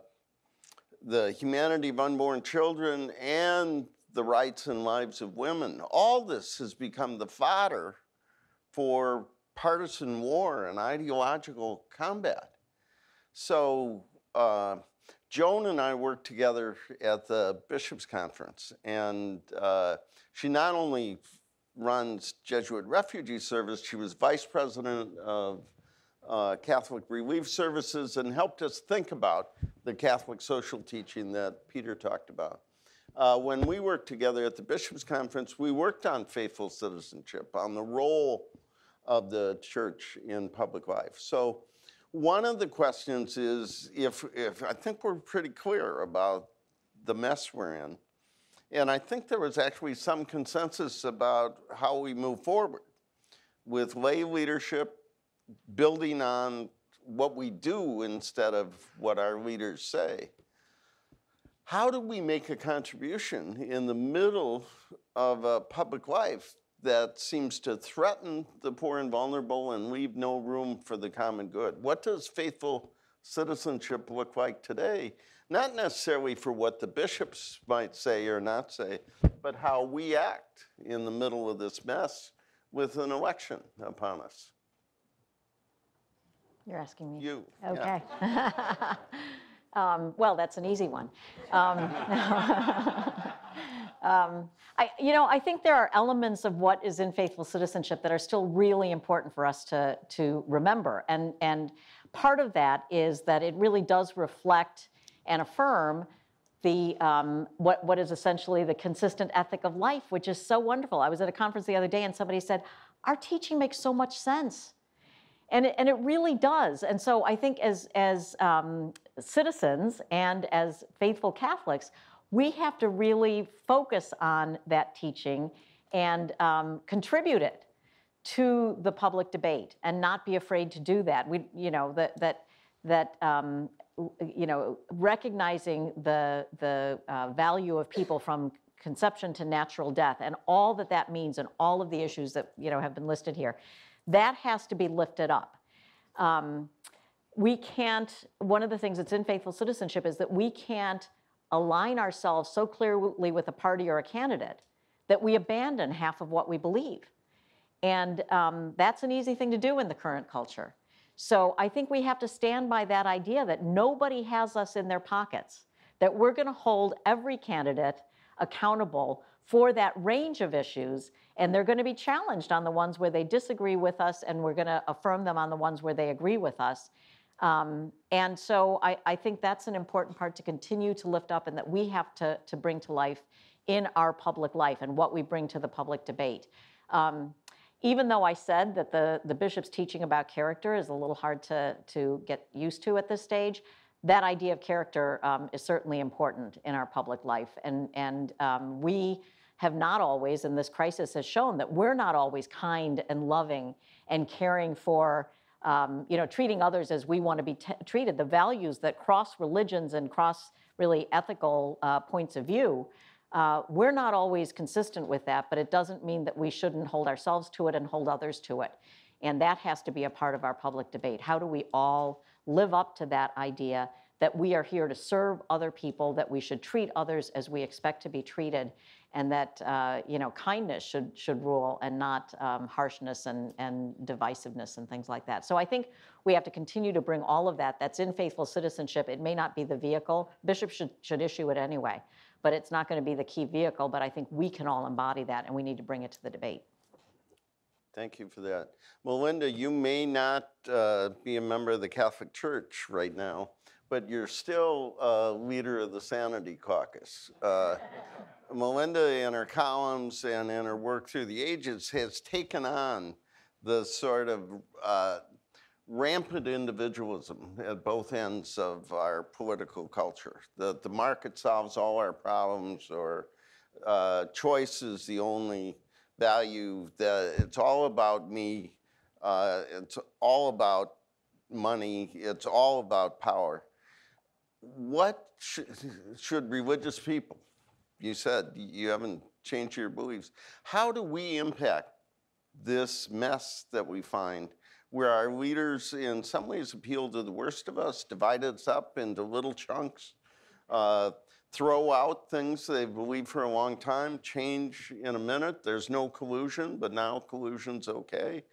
the humanity of unborn children, and the rights and lives of women. All this has become the fodder for partisan war and ideological combat. So uh, Joan and I worked together at the Bishops' Conference, and uh, she not only runs Jesuit Refugee Service, she was vice president of uh, Catholic Relief Services and helped us think about the Catholic social teaching that Peter talked about. Uh, when we worked together at the Bishops' Conference, we worked on faithful citizenship, on the role of the church in public life. So one of the questions is if, if I think we're pretty clear about the mess we're in, and I think there was actually some consensus about how we move forward with lay leadership, building on what we do instead of what our leaders say. How do we make a contribution in the middle of a public life that seems to threaten the poor and vulnerable and leave no room for the common good? What does faithful citizenship look like today? Not necessarily for what the bishops might say or not say, but how we act in the middle of this mess with an election upon us.
You're asking me?
You. yeah.
Okay. [laughs] Um, Well, that's an easy one. Um, [laughs] [laughs] um, I, you know, I think there are elements of what is in faithful citizenship that are still really important for us to, to remember. And, and part of that is that it really does reflect and affirm the, um, what, what is essentially the consistent ethic of life, which is so wonderful. I was at a conference the other day and somebody said, Our teaching makes so much sense. And it, and it really does. And so I think as, as um, citizens and as faithful Catholics, we have to really focus on that teaching and um, contribute it to the public debate and not be afraid to do that. We, you know, that, that, that um, you know, recognizing the, the uh, value of people from conception to natural death and all that that means and all of the issues that, you know, have been listed here that has to be lifted up. Um, we can't, one of the things that's in faithful citizenship is that we can't align ourselves so clearly with a party or a candidate that we abandon half of what we believe. And um, that's an easy thing to do in the current culture. So I think we have to stand by that idea that nobody has us in their pockets, that we're going to hold every candidate accountable for that range of issues and they're going to be challenged on the ones where they disagree with us, and we're going to affirm them on the ones where they agree with us. Um, and so I, I, think that's an important part to continue to lift up and that we have to, to bring to life in our public life and what we bring to the public debate. Um, even though I said that the, the bishop's teaching about character is a little hard to, to get used to at this stage, that idea of character um, is certainly important in our public life. And, and um, we have not always, and this crisis has shown that we're not always kind and loving and caring for, um, you know, treating others as we want to be t- treated. The values that cross religions and cross really ethical uh, points of view. Uh, we're not always consistent with that, but it doesn't mean that we shouldn't hold ourselves to it and hold others to it. And that has to be a part of our public debate. How do we all live up to that idea that we are here to serve other people, that we should treat others as we expect to be treated, and that uh, you know kindness should should rule and not um, harshness and and divisiveness and things like that. So I think we have to continue to bring all of that. That's in faithful citizenship. It may not be the vehicle. Bishops should should issue it anyway, but it's not going to be the key vehicle. But I think we can all embody that, and we need to bring it to the debate.
Thank you for that. Melinda, you may not uh, be a member of the Catholic Church right now, but you're still a leader of the Sanity Caucus. Uh, Melinda, in her columns and in her work through the ages, has taken on the sort of uh, rampant individualism at both ends of our political culture. That the market solves all our problems, or uh, choice is the only value. That it's all about me. Uh, it's all about money. It's all about power. What sh- should religious people? You said you haven't changed your beliefs. How do we impact this mess that we find? Where our leaders, in some ways, appeal to the worst of us, divide us up into little chunks, uh, throw out things they've believed for a long time, change in a minute. There's no collusion, but now collusion's okay.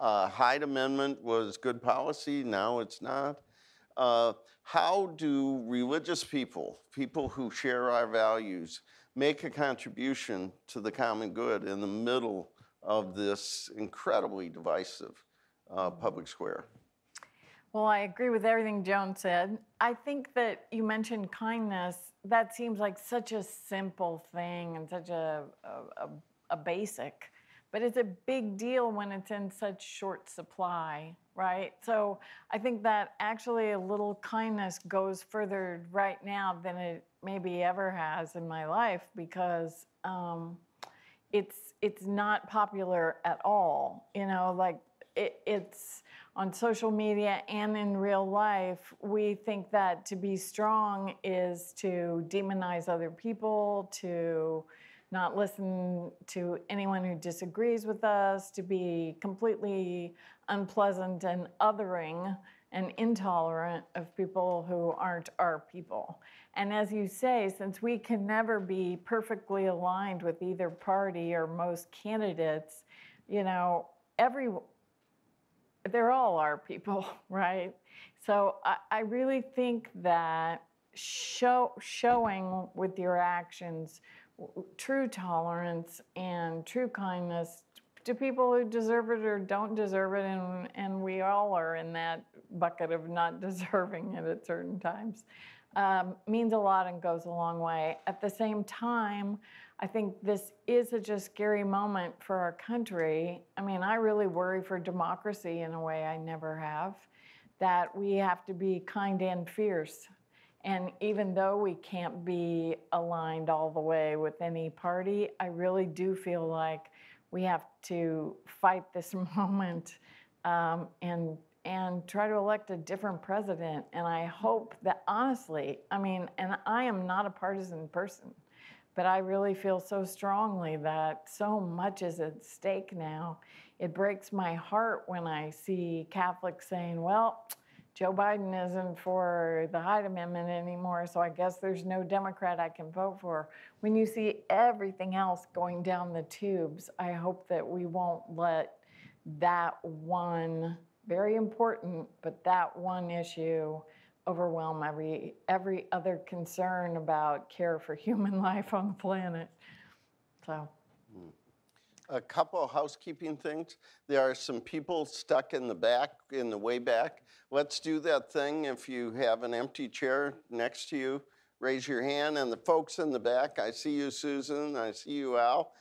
Uh, Hyde Amendment was good policy, now it's not. Uh, how do religious people, people who share our values, make a contribution to the common good in the middle of this incredibly divisive uh, public square?
Well, I agree with everything Joan said. I think that you mentioned kindness. That seems like such a simple thing and such a, a, a, a basic, but it's a big deal when it's in such short supply, right? So I think that actually a little kindness goes further right now than it maybe ever has in my life because um, it's it's not popular at all. You know, like it, it's on social media and in real life, we think that to be strong is to demonize other people, to not listen to anyone who disagrees with us, to be completely unpleasant and othering and intolerant of people who aren't our people. And as you say, since we can never be perfectly aligned with either party or most candidates, you know, every they're all our people, [laughs] right? So I, I really think that show, showing with your actions true tolerance and true kindness to people who deserve it or don't deserve it, and, and we all are in that bucket of not [laughs] deserving it at certain times, um, means a lot and goes a long way. At the same time, I think this is such a scary moment for our country. I mean, I really worry for democracy in a way I never have, that we have to be kind and fierce. And even though we can't be aligned all the way with any party, I really do feel like we have to fight this [laughs] moment um, and and try to elect a different president. And I hope that honestly, I mean, and I am not a partisan person. But I really feel so strongly that so much is at stake now. It breaks my heart when I see Catholics saying, well, Joe Biden isn't for the Hyde Amendment anymore, so I guess there's no Democrat I can vote for. When you see everything else going down the tubes, I hope that we won't let that one, very important, but that one issue overwhelm every every other concern about care for [laughs] human life on the planet. So.
A couple housekeeping things. There are some people stuck in the back, in the way back. Let's do that thing. If you have an empty chair next to you, raise your hand. And the folks in the back, I see you, Susan. I see you, Al.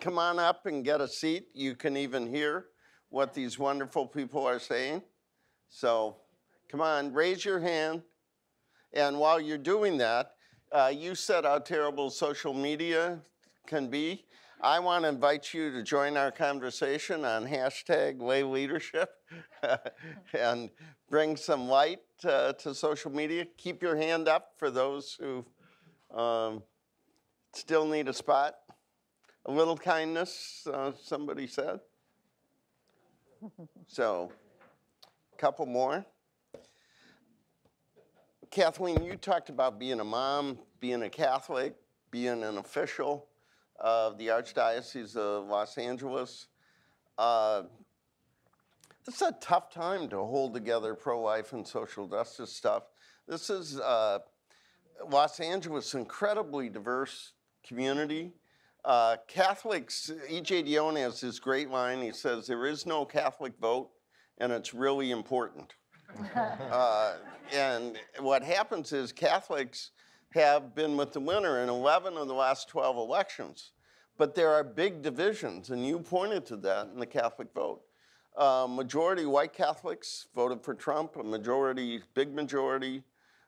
Come on up and get a seat. You can even hear what these wonderful people are saying. So Come on, raise your hand. And while you're doing that, uh, you said how terrible social media can be. I want to invite you to join our conversation on hashtag Lay Leadership [laughs] and bring some light uh, to social media. Keep your hand up for those who um, still need a spot. A little kindness, uh, somebody said. [laughs] So, a couple more. Kathleen, you talked about being a mom, being a Catholic, being an official of the Archdiocese of Los Angeles. Uh, it's a tough time to hold together pro life and social justice stuff. This is uh, Los Angeles, incredibly diverse community. Uh, Catholics, E.J. Dionne has this great line. He says, There is no Catholic vote, and it's really important. [laughs] uh, and what happens is Catholics have been with the winner in 11 of the last 12 elections. But there are big divisions, and you pointed to that in the Catholic vote. Uh, majority white Catholics voted for Trump, a majority, big majority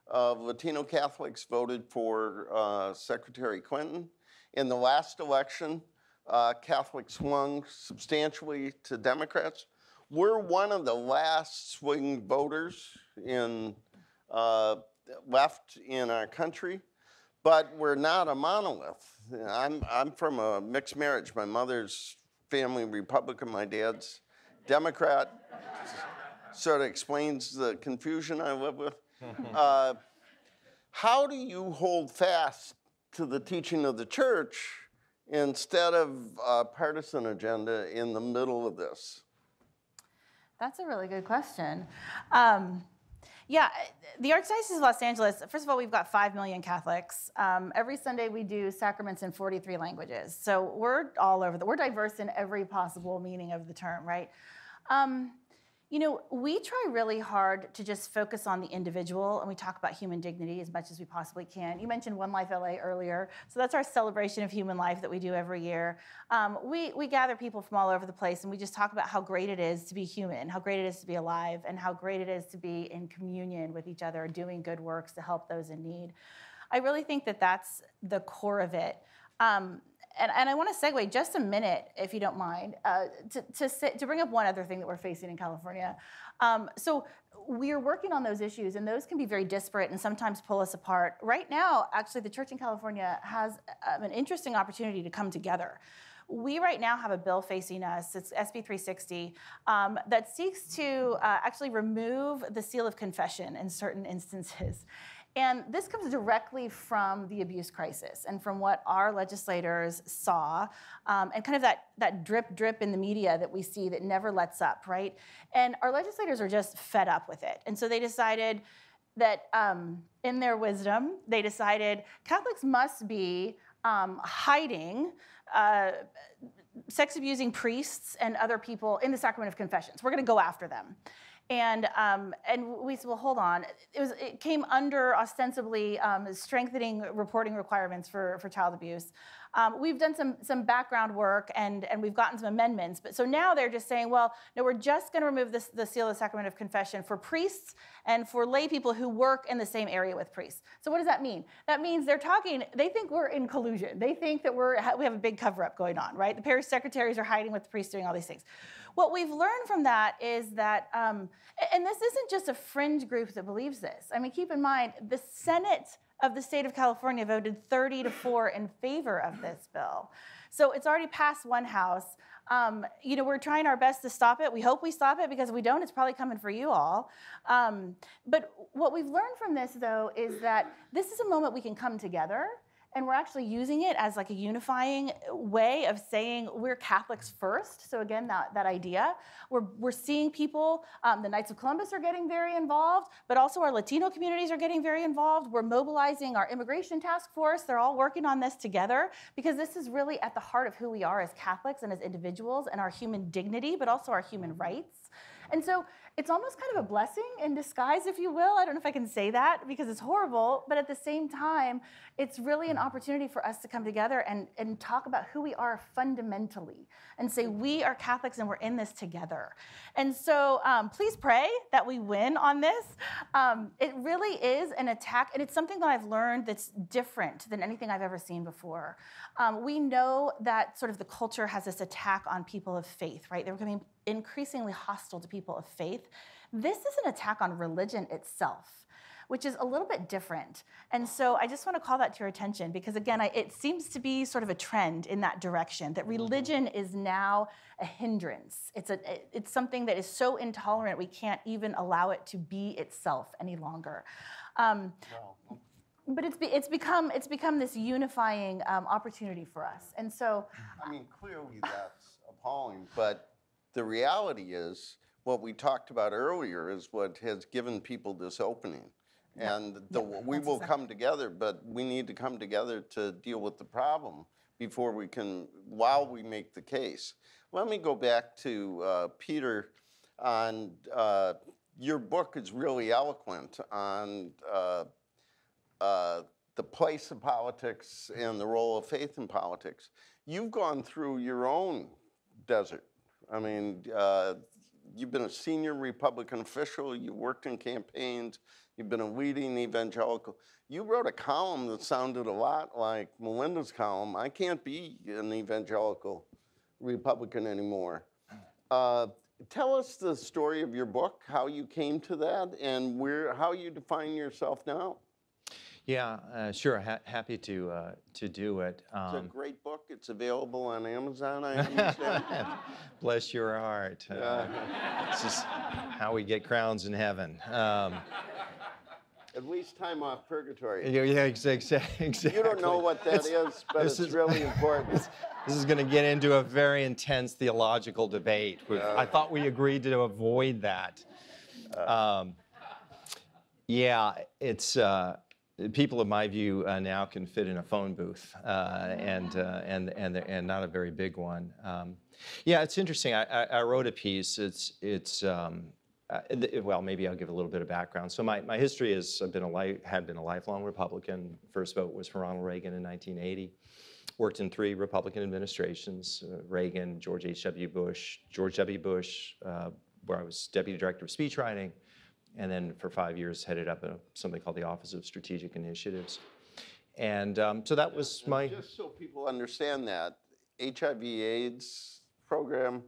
of Latino Catholics voted for uh, Secretary Clinton. In the last election, uh, Catholics swung substantially to Democrats. We're one of the last swing voters in uh, left in our country, but we're not a monolith. I'm, I'm from a mixed marriage. My mother's family Republican, my dad's Democrat. sort of explains the confusion I live with. [laughs] Uh, how do you hold fast to the teaching of the church instead of a partisan agenda in the middle of this?
That's a really good question. Um, yeah, the Archdiocese of Los Angeles, first of all, we've got 5 million Catholics. Um, every Sunday we do sacraments in 43 languages. So we're all over the, we're diverse in every possible meaning of the term, right? Um, you know, we try really hard to just focus on the individual and we talk about human dignity as much as we possibly can. You mentioned One Life LA earlier. So that's our celebration of human life that we do every year. Um, we, we gather people from all over the place and we just talk about how great it is to be human, how great it is to be alive, and how great it is to be in communion with each other, doing good works to help those in need. I really think that that's the core of it. Um, and, and I want to segue just a minute, if you don't mind, uh, to, to, to bring up one other thing that we're facing in California. Um, so we're working on those issues, and those can be very disparate and sometimes pull us apart. Right now, actually, the church in California has um, an interesting opportunity to come together. We right now have a bill facing us, it's SB 360, um, that seeks to uh, actually remove the seal of confession in certain instances. And this comes directly from the abuse crisis and from what our legislators saw um, and kind of that, that drip drip in the media that we see that never lets up, right? And our legislators are just fed up with it. And so they decided that um, in their wisdom, they decided Catholics must be um, hiding uh, sex abusing priests and other people in the sacrament of confessions. We're going to go after them. And, um, and we said, well, hold on. It, was, it came under ostensibly um, strengthening reporting requirements for, for child abuse. Um, we've done some, some background work and, and we've gotten some amendments. But so now they're just saying, well, no, we're just going to remove this, the seal of the sacrament of confession for priests and for lay people who work in the same area with priests. So what does that mean? That means they're talking, they think we're in collusion. They think that we're, we have a big cover up going on, right? The parish secretaries are hiding with the priests doing all these things. What we've learned from that is that, um, and this isn't just a fringe group that believes this. I mean, keep in mind, the Senate of the state of California voted 30 to 4 in favor of this bill. So it's already passed one house. Um, you know, we're trying our best to stop it. We hope we stop it because if we don't, it's probably coming for you all. Um, but what we've learned from this, though, is that this is a moment we can come together and we're actually using it as like a unifying way of saying we're Catholics first. So again, that, that idea. We're, we're seeing people, um, the Knights of Columbus are getting very involved, but also our Latino communities are getting very involved. We're mobilizing our immigration task force. They're all working on this together because this is really at the heart of who we are as Catholics and as individuals and our human dignity, but also our human rights. And so it's almost kind of a blessing in disguise, if you will. I don't know if I can say that because it's horrible, but at the same time, it's really an opportunity for us to come together and, and talk about who we are fundamentally and say, we are Catholics and we're in this together. And so um, please pray that we win on this. Um, it really is an attack, and it's something that I've learned that's different than anything I've ever seen before. Um, we know that sort of the culture has this attack on people of faith, right? They're becoming increasingly hostile to people of faith. This is an attack on religion itself which is a little bit different. And so I just want to call that to your attention because, again, I, it seems to be sort of a trend in that direction that religion is now a hindrance. It's, a, it's something that is so intolerant we can't even allow it to be itself any longer. Um, but it's, be, it's, become, it's become this unifying um, opportunity for us. And so,
I mean, clearly that's appalling, but the reality is what we talked about earlier is what has given people this opening. And the, we will come together, but we need to come together to deal with the problem before we can, while we make the case. Let me go back to uh, Peter on uh, your book is really eloquent on uh, uh, the place of politics and the role of faith in politics. You've gone through your own desert. I mean, uh, you've been a senior Republican official, you worked in campaigns, you've been a leading evangelical. You wrote a column that sounded a lot like Melinda's column. I can't be an evangelical Republican anymore. Uh, tell us the story of your book, how you came to that, and where how you define yourself now.
Yeah, uh, sure. Ha- happy to uh, to do it.
It's a
Um,
great book. It's available on Amazon, I [laughs] understand.
bless your heart. Uh, this is how we get crowns in heaven. Um,
At least time off purgatory.
yeah, yeah, ex- ex- exactly.
You don't know what that
It's-
is, but it's
is-
really [laughs] important.
This is going to get into a very intense theological debate. I thought we agreed to avoid that. Um, yeah, it's uh, people of my view uh, now can fit in a phone booth, uh, and uh, and and and not a very big one. Um, yeah, it's interesting. I, I, I wrote a piece. It's it's. Um, uh, well, maybe I'll give a little bit of background. So my, my history is I've been a li- had been a lifelong Republican. First vote was for Ronald Reagan in 1980 worked in three Republican administrations uh, Reagan, George H.W. Bush, George W. Bush, uh, where I was deputy director of speechwriting, and then for five years headed up a, something called the Office of Strategic Initiatives. And um, so that was my.
Just so people understand that, HIV/AIDS program,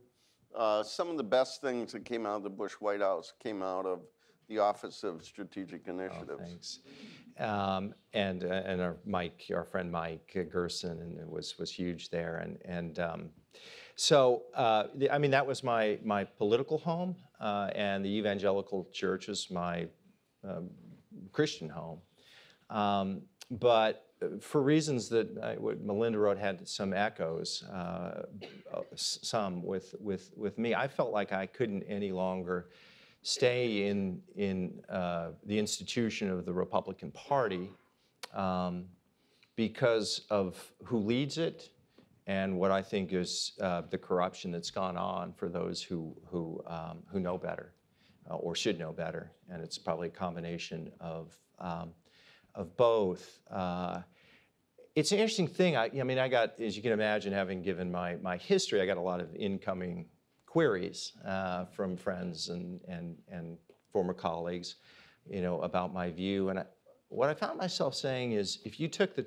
uh, some of the best things that came out of the Bush White House came out of the Office of Strategic Initiatives.
Oh, Thanks. Um, and uh, and our Mike, our friend Mike Gerson, and it was was huge there. And and um, so uh, the, I mean that was my my political home, uh, and the evangelical church was my um, Christian home. Um, but for reasons that I, Melinda wrote had some echoes, uh, uh, some with with with me. I felt like I couldn't any longer stay in, in uh, the institution of the Republican Party um, because of who leads it and what I think is uh, the corruption that's gone on for those who, who, um, who know better uh, or should know better. And it's probably a combination of, um, of both. Uh, it's an interesting thing. I, I mean, I got, as you can imagine, having given my, my history, I got a lot of incoming queries uh, from friends and, and, and former colleagues, you know, about my view. And I, what I found myself saying is, if you took the,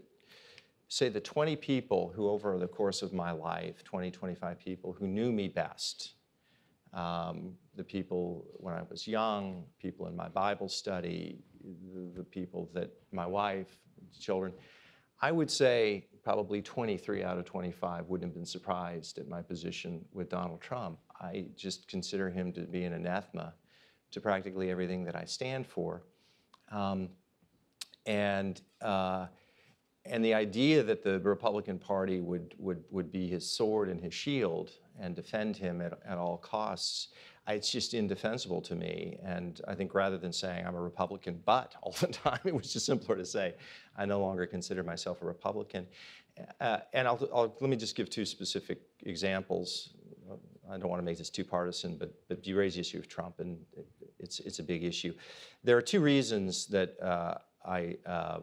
say, the 20 people who, over the course of my life, 20, 25 people who knew me best, um, the people when I was young, people in my Bible study, the, the people that my wife, children, I would say probably 23 out of 25 wouldn't have been surprised at my position with Donald Trump. I just consider him to be an anathema to practically everything that I stand for. Um, and, uh, and the idea that the Republican Party would, would, would be his sword and his shield and defend him at, at all costs, it's just indefensible to me. And I think rather than saying I'm a Republican but [laughs] all the time, it was just simpler to say I no longer consider myself a Republican. Uh, and I'll, I'll, let me just give two specific examples I don't want to make this too partisan, but, but you raise the issue of Trump, and it- it's, it's a big issue. There are two reasons that uh, I uh,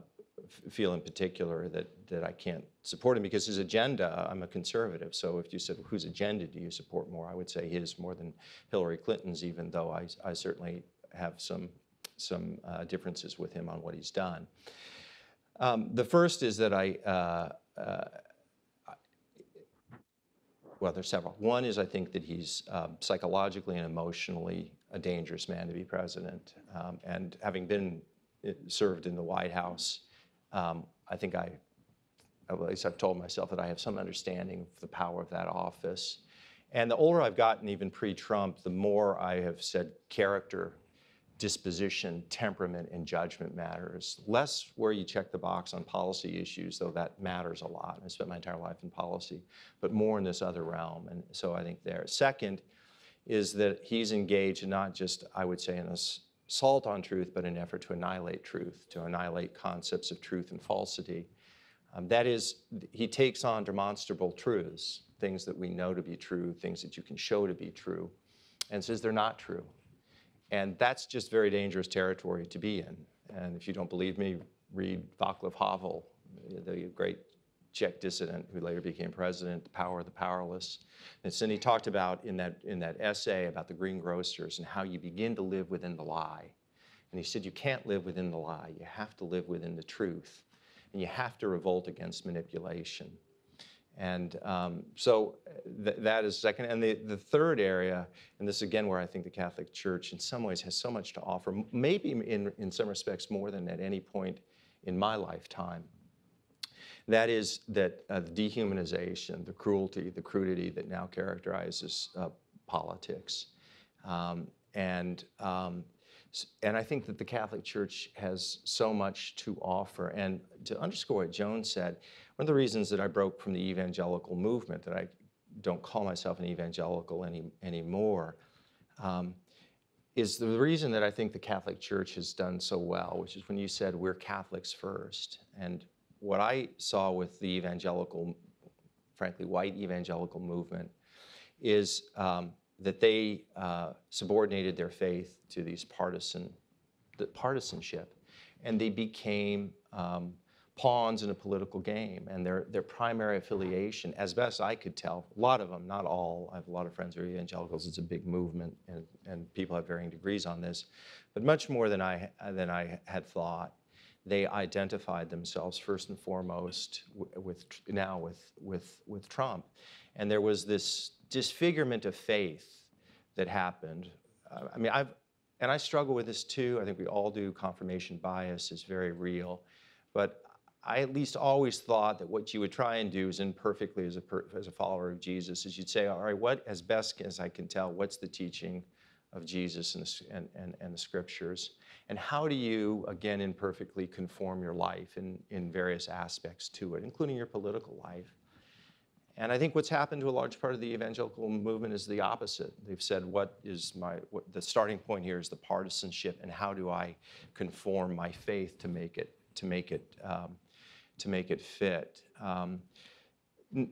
feel in particular that, that I can't support him, because his agenda, I'm a conservative, so if you said, whose agenda do you support more? I would say his more than Hillary Clinton's, even though I, I certainly have some, some uh, differences with him on what he's done. Um, the first is that I, uh, uh, well, there's several. One is I think that he's um, psychologically and emotionally a dangerous man to be president. Um, and having been uh, served in the White House, um, I think I, at least I've told myself that I have some understanding of the power of that office. And the older I've gotten, even pre-Trump, the more I have said character disposition, temperament, and judgment matters. Less where you check the box on policy issues, though that matters a lot. I spent my entire life in policy, but more in this other realm. And so I think there. Second is that he's engaged in not just, I would say, in ass- assault on truth, but an effort to annihilate truth, to annihilate concepts of truth and falsity. Um, that is, he takes on demonstrable truths, things that we know to be true, things that you can show to be true, and says they're not true. And that's just very dangerous territory to be in. And if you don't believe me, read Václav Havel, the great Czech dissident who later became president, The Power of the Powerless. And he talked about in that, in that essay about the greengrocers and how you begin to live within the lie. And he said, You can't live within the lie, you have to live within the truth. And you have to revolt against manipulation. And um, so th- that is second. And the, the third area, and this is again where I think the Catholic Church in some ways has so much to offer, maybe in, in some respects more than at any point in my lifetime. That is that uh, the dehumanization, the cruelty, the crudity that now characterizes uh, politics. Um, and, um, and I think that the Catholic Church has so much to offer. And to underscore what Joan said, one of the reasons that I broke from the evangelical movement, that I don't call myself an evangelical any, anymore, um, is the reason that I think the Catholic Church has done so well, which is when you said we're Catholics first. And what I saw with the evangelical, frankly, white evangelical movement is um, that they uh, subordinated their faith to these partisan, the partisanship, and they became um, pawns in a political game. And their their primary affiliation, as best I could tell, a lot of them, not all. I have a lot of friends who are evangelicals. It's a big movement, and, and people have varying degrees on this, but much more than I than I had thought they identified themselves first and foremost with now with with with Trump, and there was this disfigurement of faith that happened. Uh, I mean, I've and I struggle with this too. I think we all do. Confirmation bias is very real, but I at least always thought that what you would try and do, as imperfectly as a per, as a follower of Jesus, is you'd say, all right, what as best as I can tell, what's the teaching of Jesus and the, and, and, and the scriptures? And how do you, again, imperfectly conform your life in, in various aspects to it, including your political life? And I think what's happened to a large part of the evangelical movement is the opposite. They've said, what is my, what, the starting point here is the partisanship, and how do I conform my faith to make it, to make it, um, to make it fit? Um,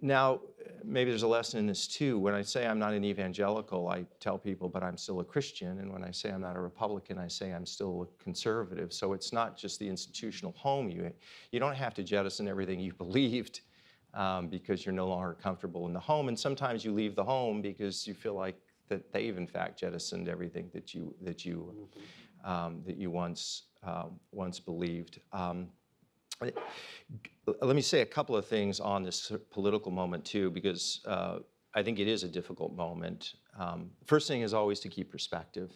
Now, maybe there's a lesson in this too. When I say I'm not an evangelical, I tell people, but I'm still a Christian. And when I say I'm not a Republican, I say I'm still a conservative. So it's not just the institutional home. You, you don't have to jettison everything you [laughs] believed um, because you're no longer comfortable in the home. And sometimes you leave the home because you feel like that they've in fact jettisoned everything that you that you um, that you once um, once believed. Um, let me say a couple of things on this political moment too, because uh, I think it is a difficult moment. Um, first thing is always to keep perspective.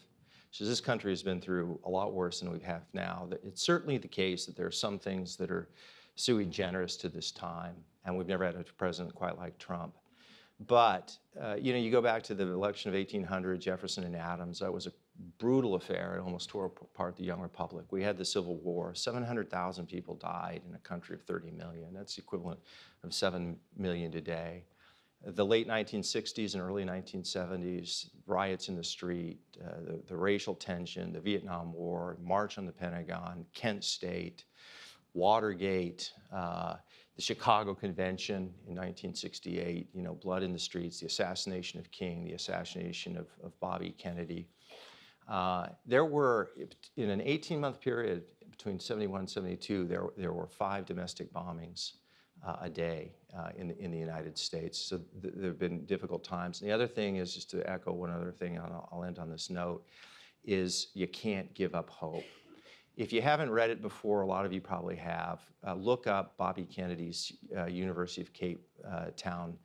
So this country has been through a lot worse than we have now. It's certainly the case that there are some things that are sui generis to this time, and we've never had a president quite like Trump. But uh, you know, you go back to the election of 1800, Jefferson and Adams. That was a brutal affair. It almost tore apart the young republic. We had the Civil War. 700,000 people died in a country of 30 million. That's the equivalent of 7 million today. The late 1960s and early 1970s, riots in the street, uh, the, the racial tension, the Vietnam War, March on the Pentagon, Kent State, Watergate, uh, the Chicago Convention in 1968, you know, blood in the streets, the assassination of King, the assassination of, of Bobby Kennedy. Uh, there were, in an 18-month period between 71 and 72, there, there were five domestic bombings uh, a day uh, in, the, in the United States. So th- there have been difficult times. And the other thing is, just to echo one other thing, and I'll, I'll end on this note, is you can't give up hope. If you haven't read it before, a lot of you probably have, uh, look up Bobby Kennedy's uh, University of Cape uh, Town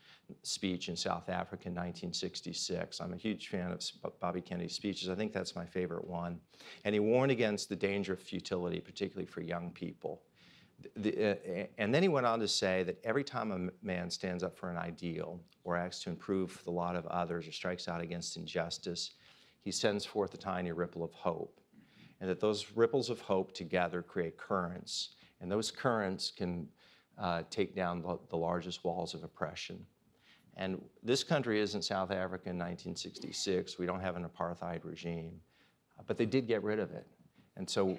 speech in South Africa in 1966. I'm a huge fan of Bobby Kennedy's speeches. I think that's my favorite one. And he warned against the danger of futility, particularly for young people. The, uh, and then he went on to say that every time a man stands up for an ideal or acts to improve the lot of others or strikes out against injustice, he sends forth a tiny ripple of hope and that those ripples of hope together create currents, and those currents can uh, take down the, the largest walls of oppression. And this country isn't South Africa in 1966. We don't have an apartheid regime, but they did get rid of it. And so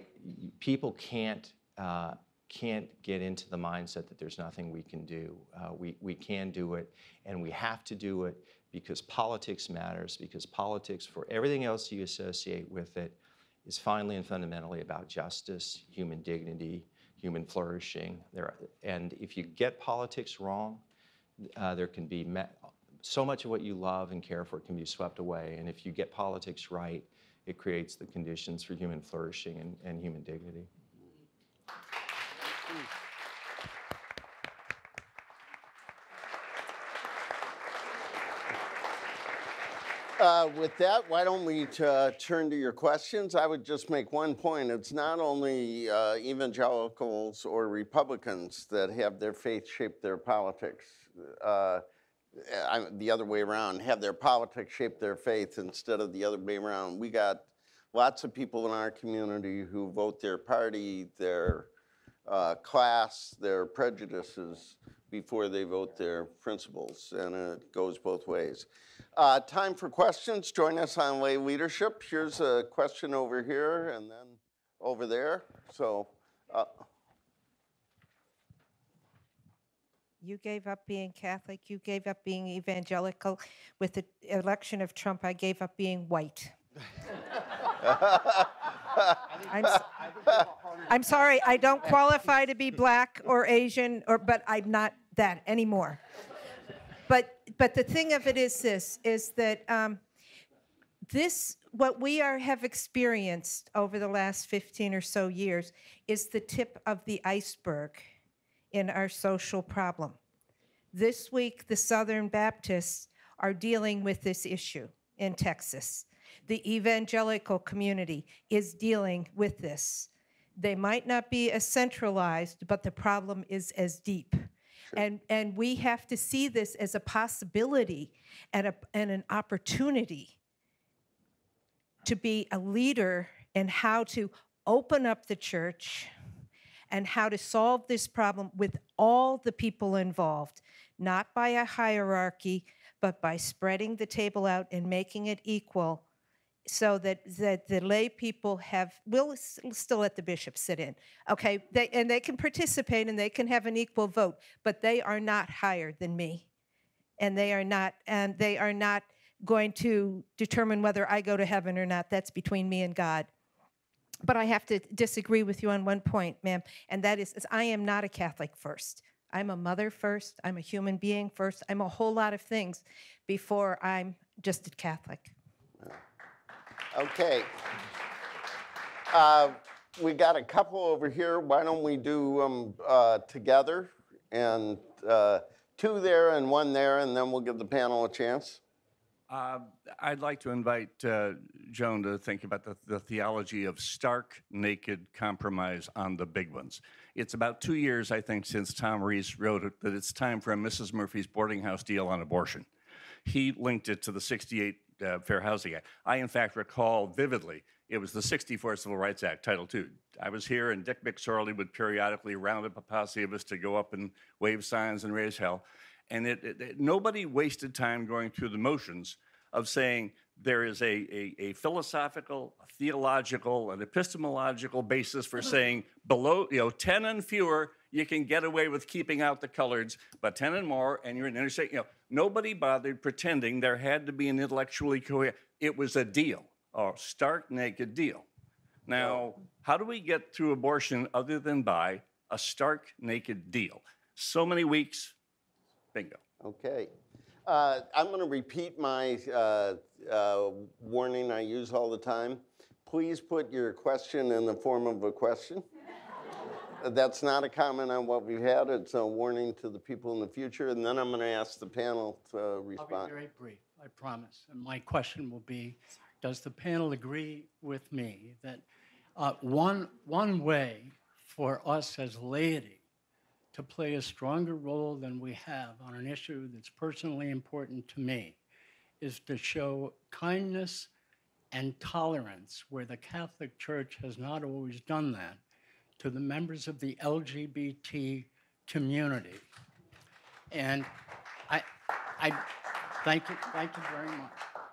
people can't, uh, can't get into the mindset that there's nothing we can do. Uh, we, we can do it, and we have to do it because politics matters, because politics, for everything else you associate with it, is finally and fundamentally about justice, human dignity, human flourishing. There, and if you get politics wrong, uh, there can be so much of what you love and care for can be swept away. And if you get politics right, it creates the conditions for human flourishing and, and human dignity.
Uh, With that, why don't we uh, turn to your questions? I would just make one point. It's not only uh, evangelicals or Republicans that have their faith shape their politics. Uh, I- The other way around, have their politics shape their faith instead of the other way around. We got lots of people in our community who vote their party, their uh, class, their prejudices before they vote their principles, and it goes both ways. Uh, time for questions. Join us on lay leadership. Here's a question over here, and then over there. So, uh,
You gave up being Catholic. You gave up being evangelical. With the election of Trump, I gave up being white. [laughs] I'm, I'm sorry, I don't qualify to be black or Asian, or but I'm not that anymore. But but the thing of it is this: is that um, this what we are have experienced over the last 15 or so years is the tip of the iceberg in our social problem. This week, the Southern Baptists are dealing with this issue in Texas. The evangelical community is dealing with this. They might not be as centralized, but the problem is as deep. And, and we have to see this as a possibility and, a, and an opportunity to be a leader in how to open up the church and how to solve this problem with all the people involved, not by a hierarchy, but by spreading the table out and making it equal so that, that the lay people have, we'll still let the bishops sit in, okay? They, and they can participate and they can have an equal vote, but they are not higher than me. And they are not, and they are not going to determine whether I go to heaven or not. That's between me and God. But I have to disagree with you on one point, ma'am, and that is, is I am not a Catholic first. I'm a mother first. I'm a human being first. I'm a whole lot of things before I'm just a Catholic.
Okay. Uh, we got a couple over here. Why don't we do them uh, together? And uh, two there and one there, and then we'll give the panel a chance.
Uh, I'd like to invite uh, Joan to think about the, the theology of stark, naked compromise on the big ones. It's about two years, I think, since Tom Reese wrote it, that it's time for a Mrs. Murphy's boarding house deal on abortion. He linked it to the 68 uh, Fair Housing Act. I, in fact, recall vividly it was the 64 Civil Rights Act, Title II. I was here, and Dick McSorley would periodically round up a posse of us to go up and wave signs and raise hell. And it, it, it- nobody wasted time going through the motions of saying there is a, a, a philosophical, theological, and epistemological basis for saying below, you know, 10 and fewer you can get away with keeping out the coloreds, but 10 and more, and you're in interstate, you know, nobody bothered pretending there had to be an intellectually coherent, it was a deal, a stark naked deal. Now, how do we get through abortion other than by a stark naked deal? So many weeks, bingo.
Okay. Uh, I'm going to repeat my uh, uh, warning I use all the time. Please put your question in the form of a question. That's not a comment on what we've had. It's a warning to the people in the future. And then I'm going to ask the panel to respond.
I'll be very brief, I promise. And my question will be, does the panel agree with me that uh, one, one way for us as laity to play a stronger role than we have on an issue that's personally important to me is to show kindness and tolerance where the Catholic Church has not always done that to the members of the LGBT community. And I, I, thank you, thank you very much.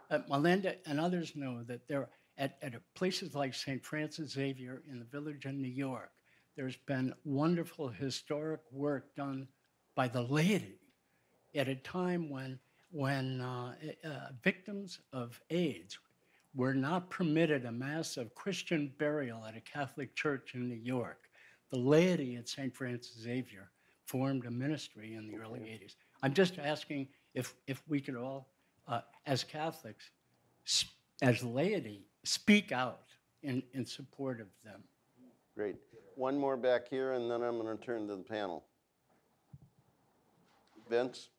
Uh, Melinda and others know that there, at, at places like St. Francis Xavier in the village in New York, there's been wonderful historic work done by the laity at a time when, when uh, uh, victims of AIDS were not permitted a mass of Christian burial at a Catholic church in New York. The laity at St. Francis Xavier formed a ministry in the early 80s. I'm just asking if, if we could all, uh, as Catholics, as laity, speak out in, in support of them.
Great. One more back here, and then I'm going to turn to the panel. Vince?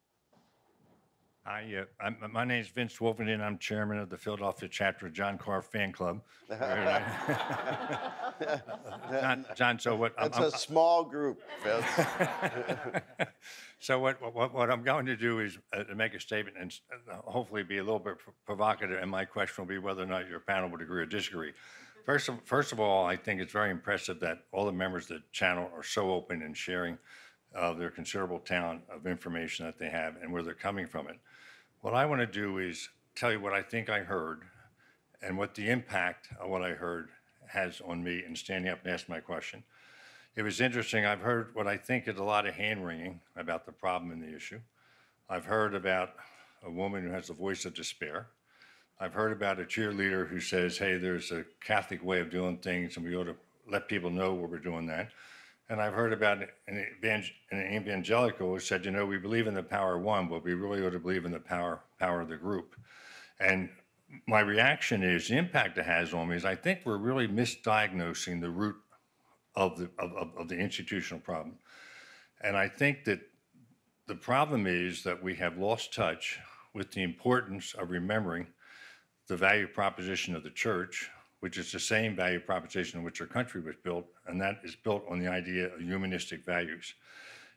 I, uh, I'm, my name's Vince Wolfenden. I'm chairman of the Philadelphia chapter of John Carr Fan Club. [laughs] John, John, so what? I'm-
It's
I'm-
a small group, Vince. [laughs]
So what, what, what I'm going to do is uh, to make a statement and uh, hopefully be a little bit pr- provocative, and my question will be whether or not your panel would agree or disagree. First of, first of all, I think it's very impressive that all the members of the channel are so open and sharing uh, their considerable talent of information that they have and where they're coming from it. What I want to do is tell you what I think I heard and what the impact of what I heard has on me in standing up and asking my question. It was interesting. I've heard what I think is a lot of hand wringing about the problem and the issue. I've heard about a woman who has a voice of despair. I've heard about a cheerleader who says, hey, there's a Catholic way of doing things and we ought to let people know where we're doing that. And I've heard about an, an evangelical who said, you know, we believe in the power of one, but we really ought to believe in the power, power of the group. And my reaction is the impact it has on me is I think we're really misdiagnosing the root of the, of, of, of the institutional problem. And I think that the problem is that we have lost touch with the importance of remembering the value proposition of the church, which is the same value proposition on which our country was built, and that is built on the idea of humanistic values.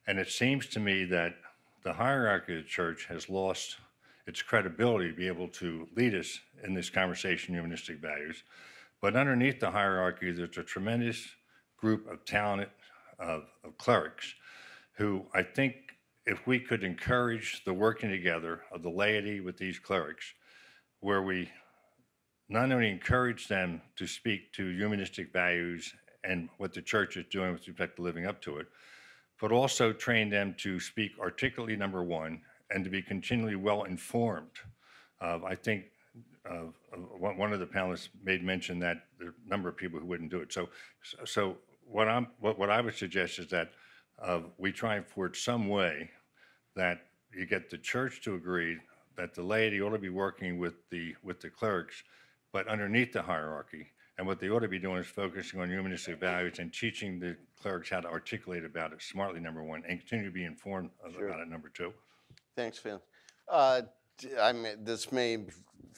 And it seems to me that the hierarchy of the church has lost its credibility to be able to lead us in this conversation, humanistic values. But underneath the hierarchy, there's a tremendous group of talented of, of clerics who I think if we could encourage the working together of the laity with these clerics, where we not only encourage them to speak to humanistic values and what the church is doing with respect to living up to it, but also train them to speak articulately, number one, and to be continually well informed. Uh, I think uh, one of the panelists made mention that there are a number of people who wouldn't do it. So, so what I'm, what, what I would suggest is that uh, we try forge some way that you get the church to agree that the laity ought to be working with the, with the clerics, but underneath the hierarchy. And what they ought to be doing is focusing on humanistic values and teaching the clerics how to articulate about it smartly, number one, and continue to be informed of- about it, number two.
Thanks, Vince. Uh, I may, this may,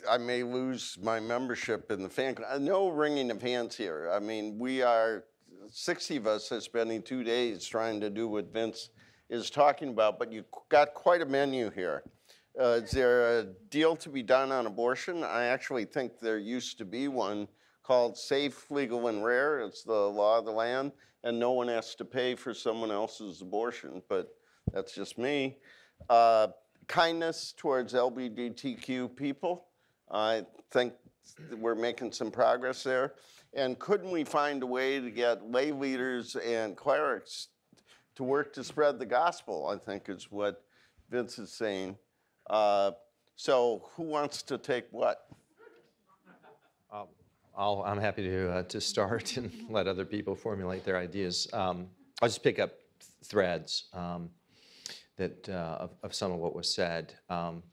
I may lose my membership in the fan club. No wringing of hands here. I mean, we are, 60 of us are spending two days trying to do what Vince is talking about, but you got quite a menu here. Uh, is there a deal to be done on abortion? I actually think there used to be one called Safe, Legal, and Rare. It's the law of the land, and no one has to pay for someone else's abortion, but that's just me. Uh, kindness towards LGBTQ people. I think we're making some progress there. And couldn't we find a way to get lay leaders and clerics to work to spread the gospel, I think is what Vince is saying. Uh, so who wants to take what?
I'll, I'm happy to, uh, to start [laughs] and let other people formulate their ideas. Um, I'll just pick up threads um, that, uh, of, of some of what was said. Um,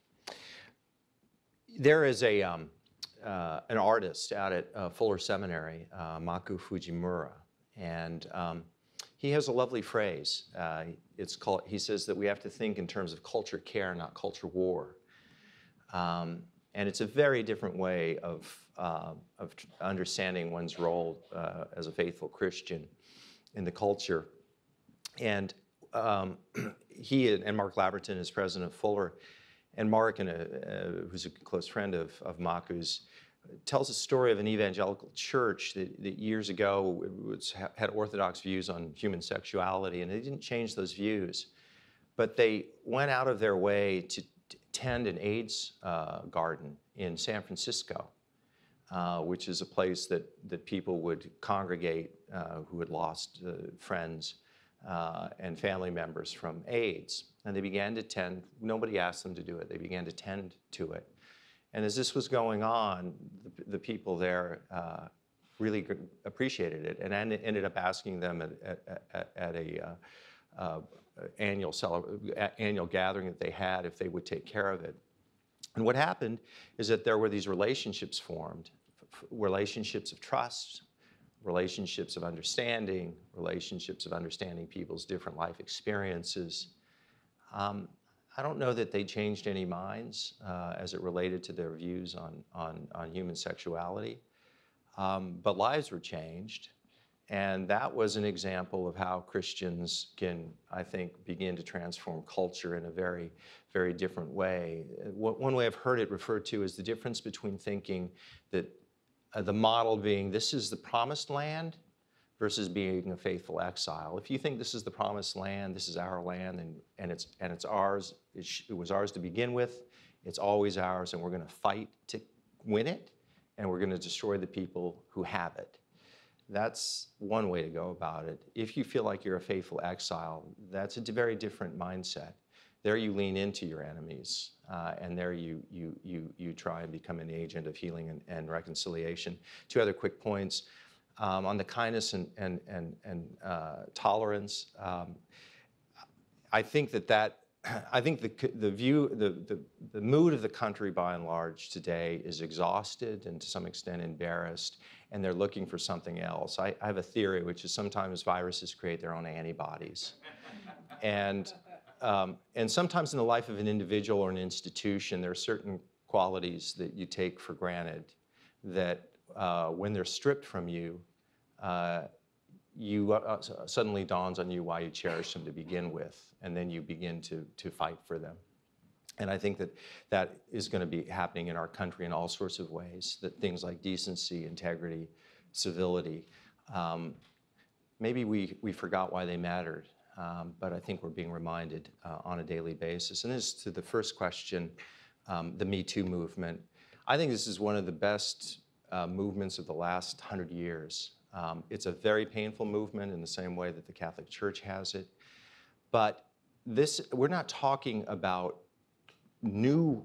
there is a, um, uh, an artist out at uh, Fuller Seminary, uh, Mako Fujimura, and um, he has a lovely phrase. Uh, it's called, he says that we have to think in terms of culture care, not culture war. Um, and it's a very different way of, uh, of understanding one's role uh, as a faithful Christian in the culture. And um, [clears throat] he and Mark Labberton is president of Fuller, and Mark, and a, uh, who's a close friend of, of Mako's, tells a story of an evangelical church that, that years ago was, had orthodox views on human sexuality, and they didn't change those views. But they went out of their way to tend an AIDS uh, garden in San Francisco, uh, which is a place that, that people would congregate uh, who had lost uh, friends uh, and family members from AIDS. And they began to tend, nobody asked them to do it, they began to tend to it. And as this was going on, the, the people there uh, really appreciated it and en- ended up asking them at, at, at, a uh, uh, annual, annual gathering that they had if they would take care of it. And what happened is that there were these relationships formed, relationships of trust, relationships of understanding, relationships of understanding people's different life experiences. Um, I don't know that they changed any minds uh, as it related to their views on, on, on human sexuality, um, but lives were changed. And that was an example of how Christians can, I think, begin to transform culture in a very, very different way. One one way I've heard it referred to is the difference between thinking that uh, the model being this is the promised land versus being a faithful exile. If you think this is the promised land, this is our land, and, and, it's, and it's ours, it, sh- it was ours to begin with, it's always ours, and we're going to fight to win it, and we're going to destroy the people who have it. That's one way to go about it. If you feel like you're a faithful exile, that's a very different mindset. There you lean into your enemies, uh, and there you, you, you, you try and become an agent of healing and, and reconciliation. Two other quick points um, on the kindness and, and, and, and uh, tolerance. Um, I think that that [clears throat] I think the, the view, the, the, the mood of the country by and large today is exhausted and to some extent embarrassed, and they're looking for something else. I, I have a theory, which is sometimes viruses create their own antibodies. and, um, and sometimes in the life of an individual or an institution, there are certain qualities that you take for granted that uh, when they're stripped from you, uh, you uh, suddenly dawns on you why you cherish them to begin with, and then you begin to, to fight for them. And I think that that is going to be happening in our country in all sorts of ways, that things like decency, integrity, civility, um, maybe we, we forgot why they mattered, um, but I think we're being reminded uh, on a daily basis. And as to the first question, um, the Me Too movement, I think this is one of the best uh, movements of the last hundred years. Um, it's a very painful movement in the same way that the Catholic Church has it. But this, we're not talking about new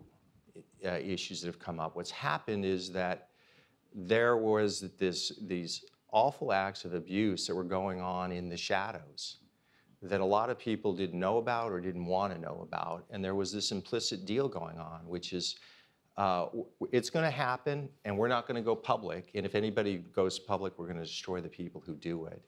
uh, issues that have come up. What's happened is that there was this, these awful acts of abuse that were going on in the shadows that a lot of people didn't know about or didn't want to know about. And there was this implicit deal going on, which is uh, it's going to happen and we're not going to go public. And if anybody goes public, we're going to destroy the people who do it.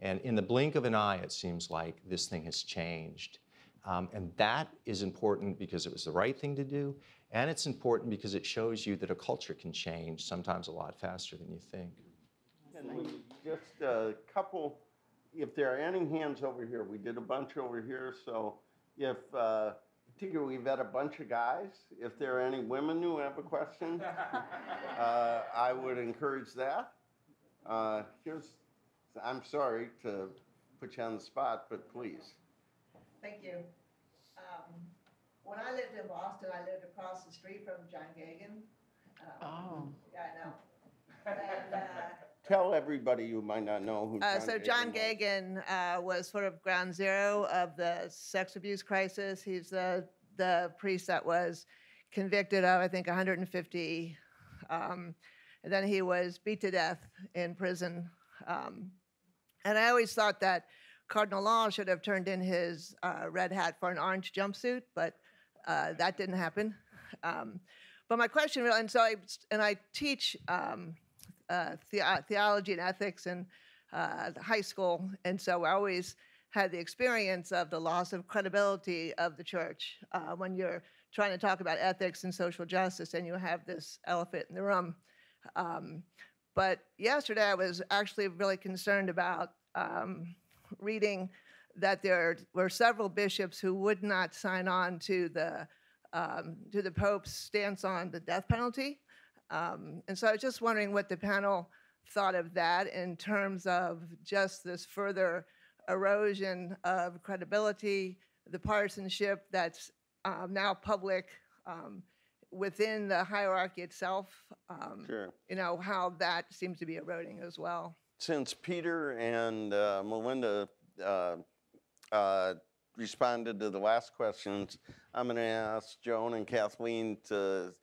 And in the blink of an eye, it seems like this thing has changed. Um, and that is important because it was the right thing to do. And it's important because it shows you that a culture can change sometimes a lot faster than you think.
Just a couple, if there are any hands over here, we did a bunch over here, so if, uh, particularly we've had a bunch of guys, if there are any women who have a question, [laughs] uh, I would encourage that. Uh, here's, I'm sorry to put you on the spot, but please.
Thank you. Um, When I lived in Boston, I lived across the street from John Geoghan. Um,
Oh.
Yeah, I know. And, uh,
tell everybody you might not know who.
Uh, so John
Geoghan was.
Geoghan uh, was sort of ground zero of the sex abuse crisis. He's the the priest that was convicted of I think 150, um, and then he was beat to death in prison. Um, and I always thought that Cardinal Law should have turned in his uh, red hat for an orange jumpsuit, but uh, that didn't happen. Um, but my question, and so I and I teach um, uh, the- theology and ethics in uh, high school, and so I always had the experience of the loss of credibility of the church uh, when you're trying to talk about ethics and social justice, and you have this elephant in the room. Um, but yesterday, I was actually really concerned about um, reading that there were several bishops who would not sign on to the um, to the Pope's stance on the death penalty. Um, and so I was just wondering what the panel thought of that in terms of just this further erosion of credibility, the partisanship that's um, now public um, within the hierarchy itself. Um,
Sure.
You know, how that seems to be eroding as well.
Since Peter and uh, Melinda uh, uh, responded to the last questions, I'm going to ask Joan and Kathleen to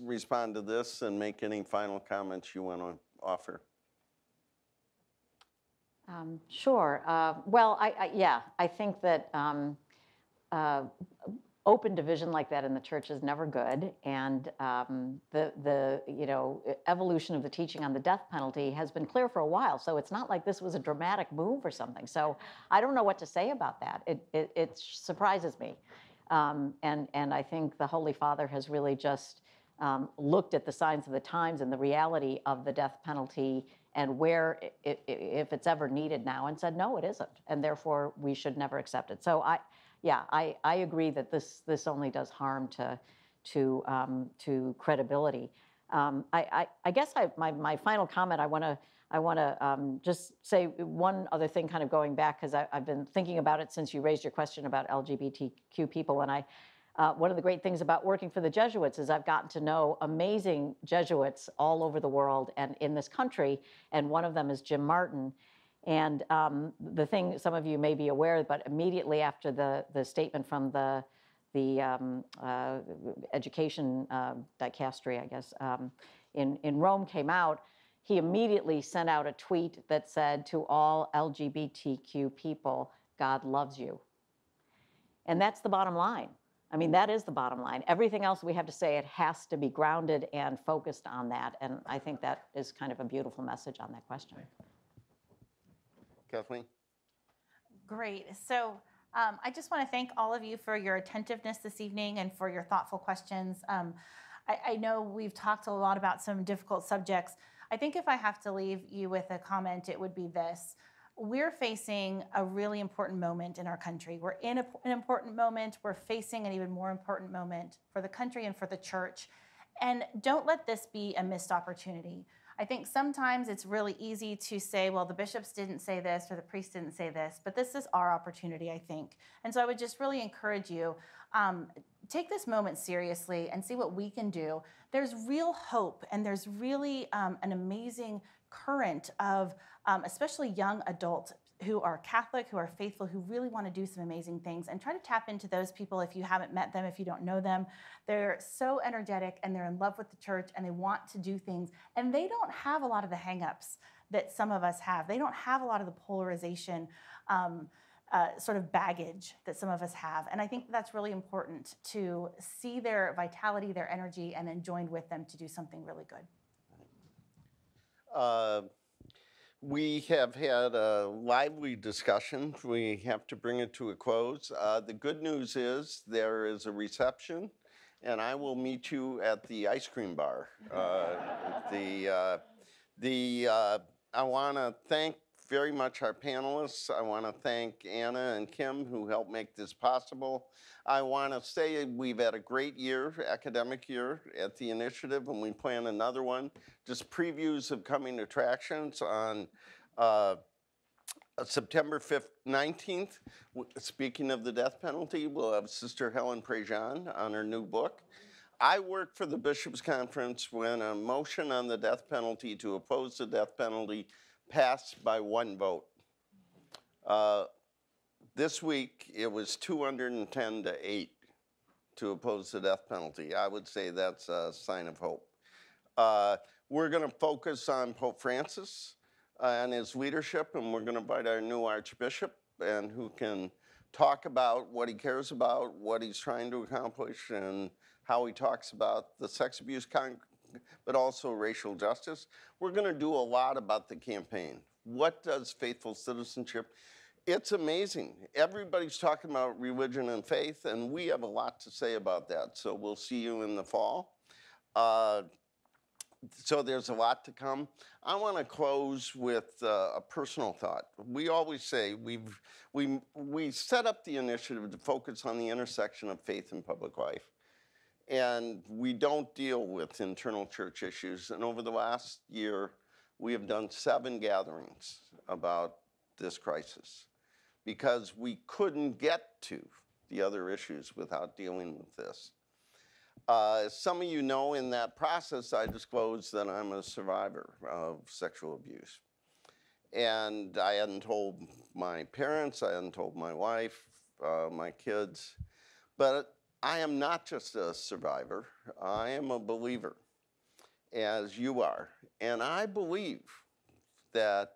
respond to this and make any final comments you want to offer.
Um, Sure. Uh, Well, I, I- yeah, I think that um, uh, open division like that in the church is never good. And um, the, the, you know, evolution of the teaching on the death penalty has been clear for a while. So it's not like this was a dramatic move or something. So I don't know what to say about that. It, it, it surprises me. Um, And, and I think the Holy Father has really just um, looked at the signs of the times and the reality of the death penalty and where, i- i- if it's ever needed now, and said, no, it isn't, and therefore we should never accept it. So I, yeah, I, I agree that this, this only does harm to, to, um, to credibility. Um, I, I, I guess I, my, my final comment, I want to, I want to um, just say one other thing, kind of going back, because I've been thinking about it since you raised your question about LGBTQ people, and I, uh, one of the great things about working for the Jesuits is I've gotten to know amazing Jesuits all over the world and in this country, and one of them is Jim Martin. And um, the thing some of you may be aware, but immediately after the, the statement from the, the um, uh, education uh, dicastery, I guess, um, in, in Rome came out, he immediately sent out a tweet that said to all LGBTQ people, God loves you. And that's the bottom line. I mean, that is the bottom line. Everything else we have to say, it has to be grounded and focused on that. And I think that is kind of a beautiful message on that question.
Kathleen?
Great. So um, I just want to thank all of you for your attentiveness this evening and for your thoughtful questions. Um, I, I know we've talked a lot about some difficult subjects. I think if I have to leave you with a comment, it would be this. We're facing a really important moment in our country. We're in a, an important moment. We're facing an even more important moment for the country and for the church. And don't let this be a missed opportunity. I think sometimes it's really easy to say, well, the bishops didn't say this or the priests didn't say this, but this is our opportunity, I think. And so I would just really encourage you um, take this moment seriously and see what we can do. There's real hope and there's really um, an amazing current of um, especially young adults who are Catholic, who are faithful, who really want to do some amazing things, and try to tap into those people if you haven't met them, if you don't know them. They're so energetic and they're in love with the church and they want to do things, and they don't have a lot of the hangups that some of us have. They don't have a lot of the polarization. Um, uh, sort of baggage that some of us have. And I think that's really important to see their vitality, their energy, and then join with them to do something really good.
Uh, We have had a lively discussion. We have to bring it to a close. Uh, The good news is there is a reception, and I will meet you at the ice cream bar. Uh, The, uh, the, uh, I want to thank very much our panelists. I want to thank Anna and Kim who helped make this possible. I want to say we've had a great year, academic year at the initiative, and we plan another one. Just previews of coming attractions on uh, September 5th, 19th. Speaking of the death penalty, we'll have Sister Helen Prejean on her new book. I worked for the Bishops' Conference when a motion on the death penalty to oppose the death penalty passed by one vote. Uh, this week, it was 210 to 8 to oppose the death penalty. I would say that's a sign of hope. Uh, we're going to focus on Pope Francis and his leadership, and we're going to invite our new Archbishop, and who can talk about what he cares about, what he's trying to accomplish, and how he talks about the sex abuse, con- but also racial justice. We're going to do a lot about the campaign. What does faithful citizenship? It's amazing. Everybody's talking about religion and faith, and we have a lot to say about that. So we'll see you in the fall. Uh, so there's a lot to come. I want to close with uh, a personal thought. We always say we've we we set up the initiative to focus on the intersection of faith and public life, and we don't deal with internal church issues. And over the last year, we have done seven gatherings about this crisis because we couldn't get to the other issues without dealing with this. Uh, some of you know, in that process, I disclosed that I'm a survivor of sexual abuse. And I hadn't told my parents, I hadn't told my wife, uh, my kids. But I am not just a survivor, I am a believer, as you are. And I believe that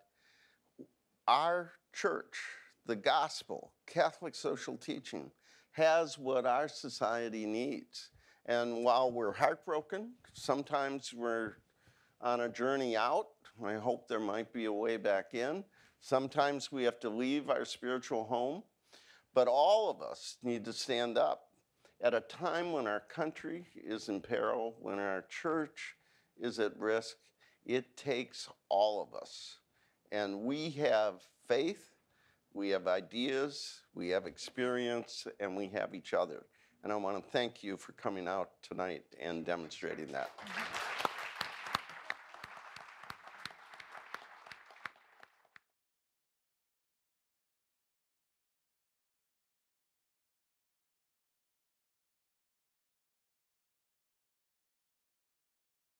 our church, the gospel, Catholic social teaching, has what our society needs. And while we're heartbroken, sometimes we're on a journey out. I hope there might be a way back in. Sometimes we have to leave our spiritual home. But all of us need to stand up at a time when our country is in peril, when our church is at risk. It takes all of us. And we have faith, we have ideas, we have experience, and we have each other. And I want to thank you for coming out tonight and demonstrating that.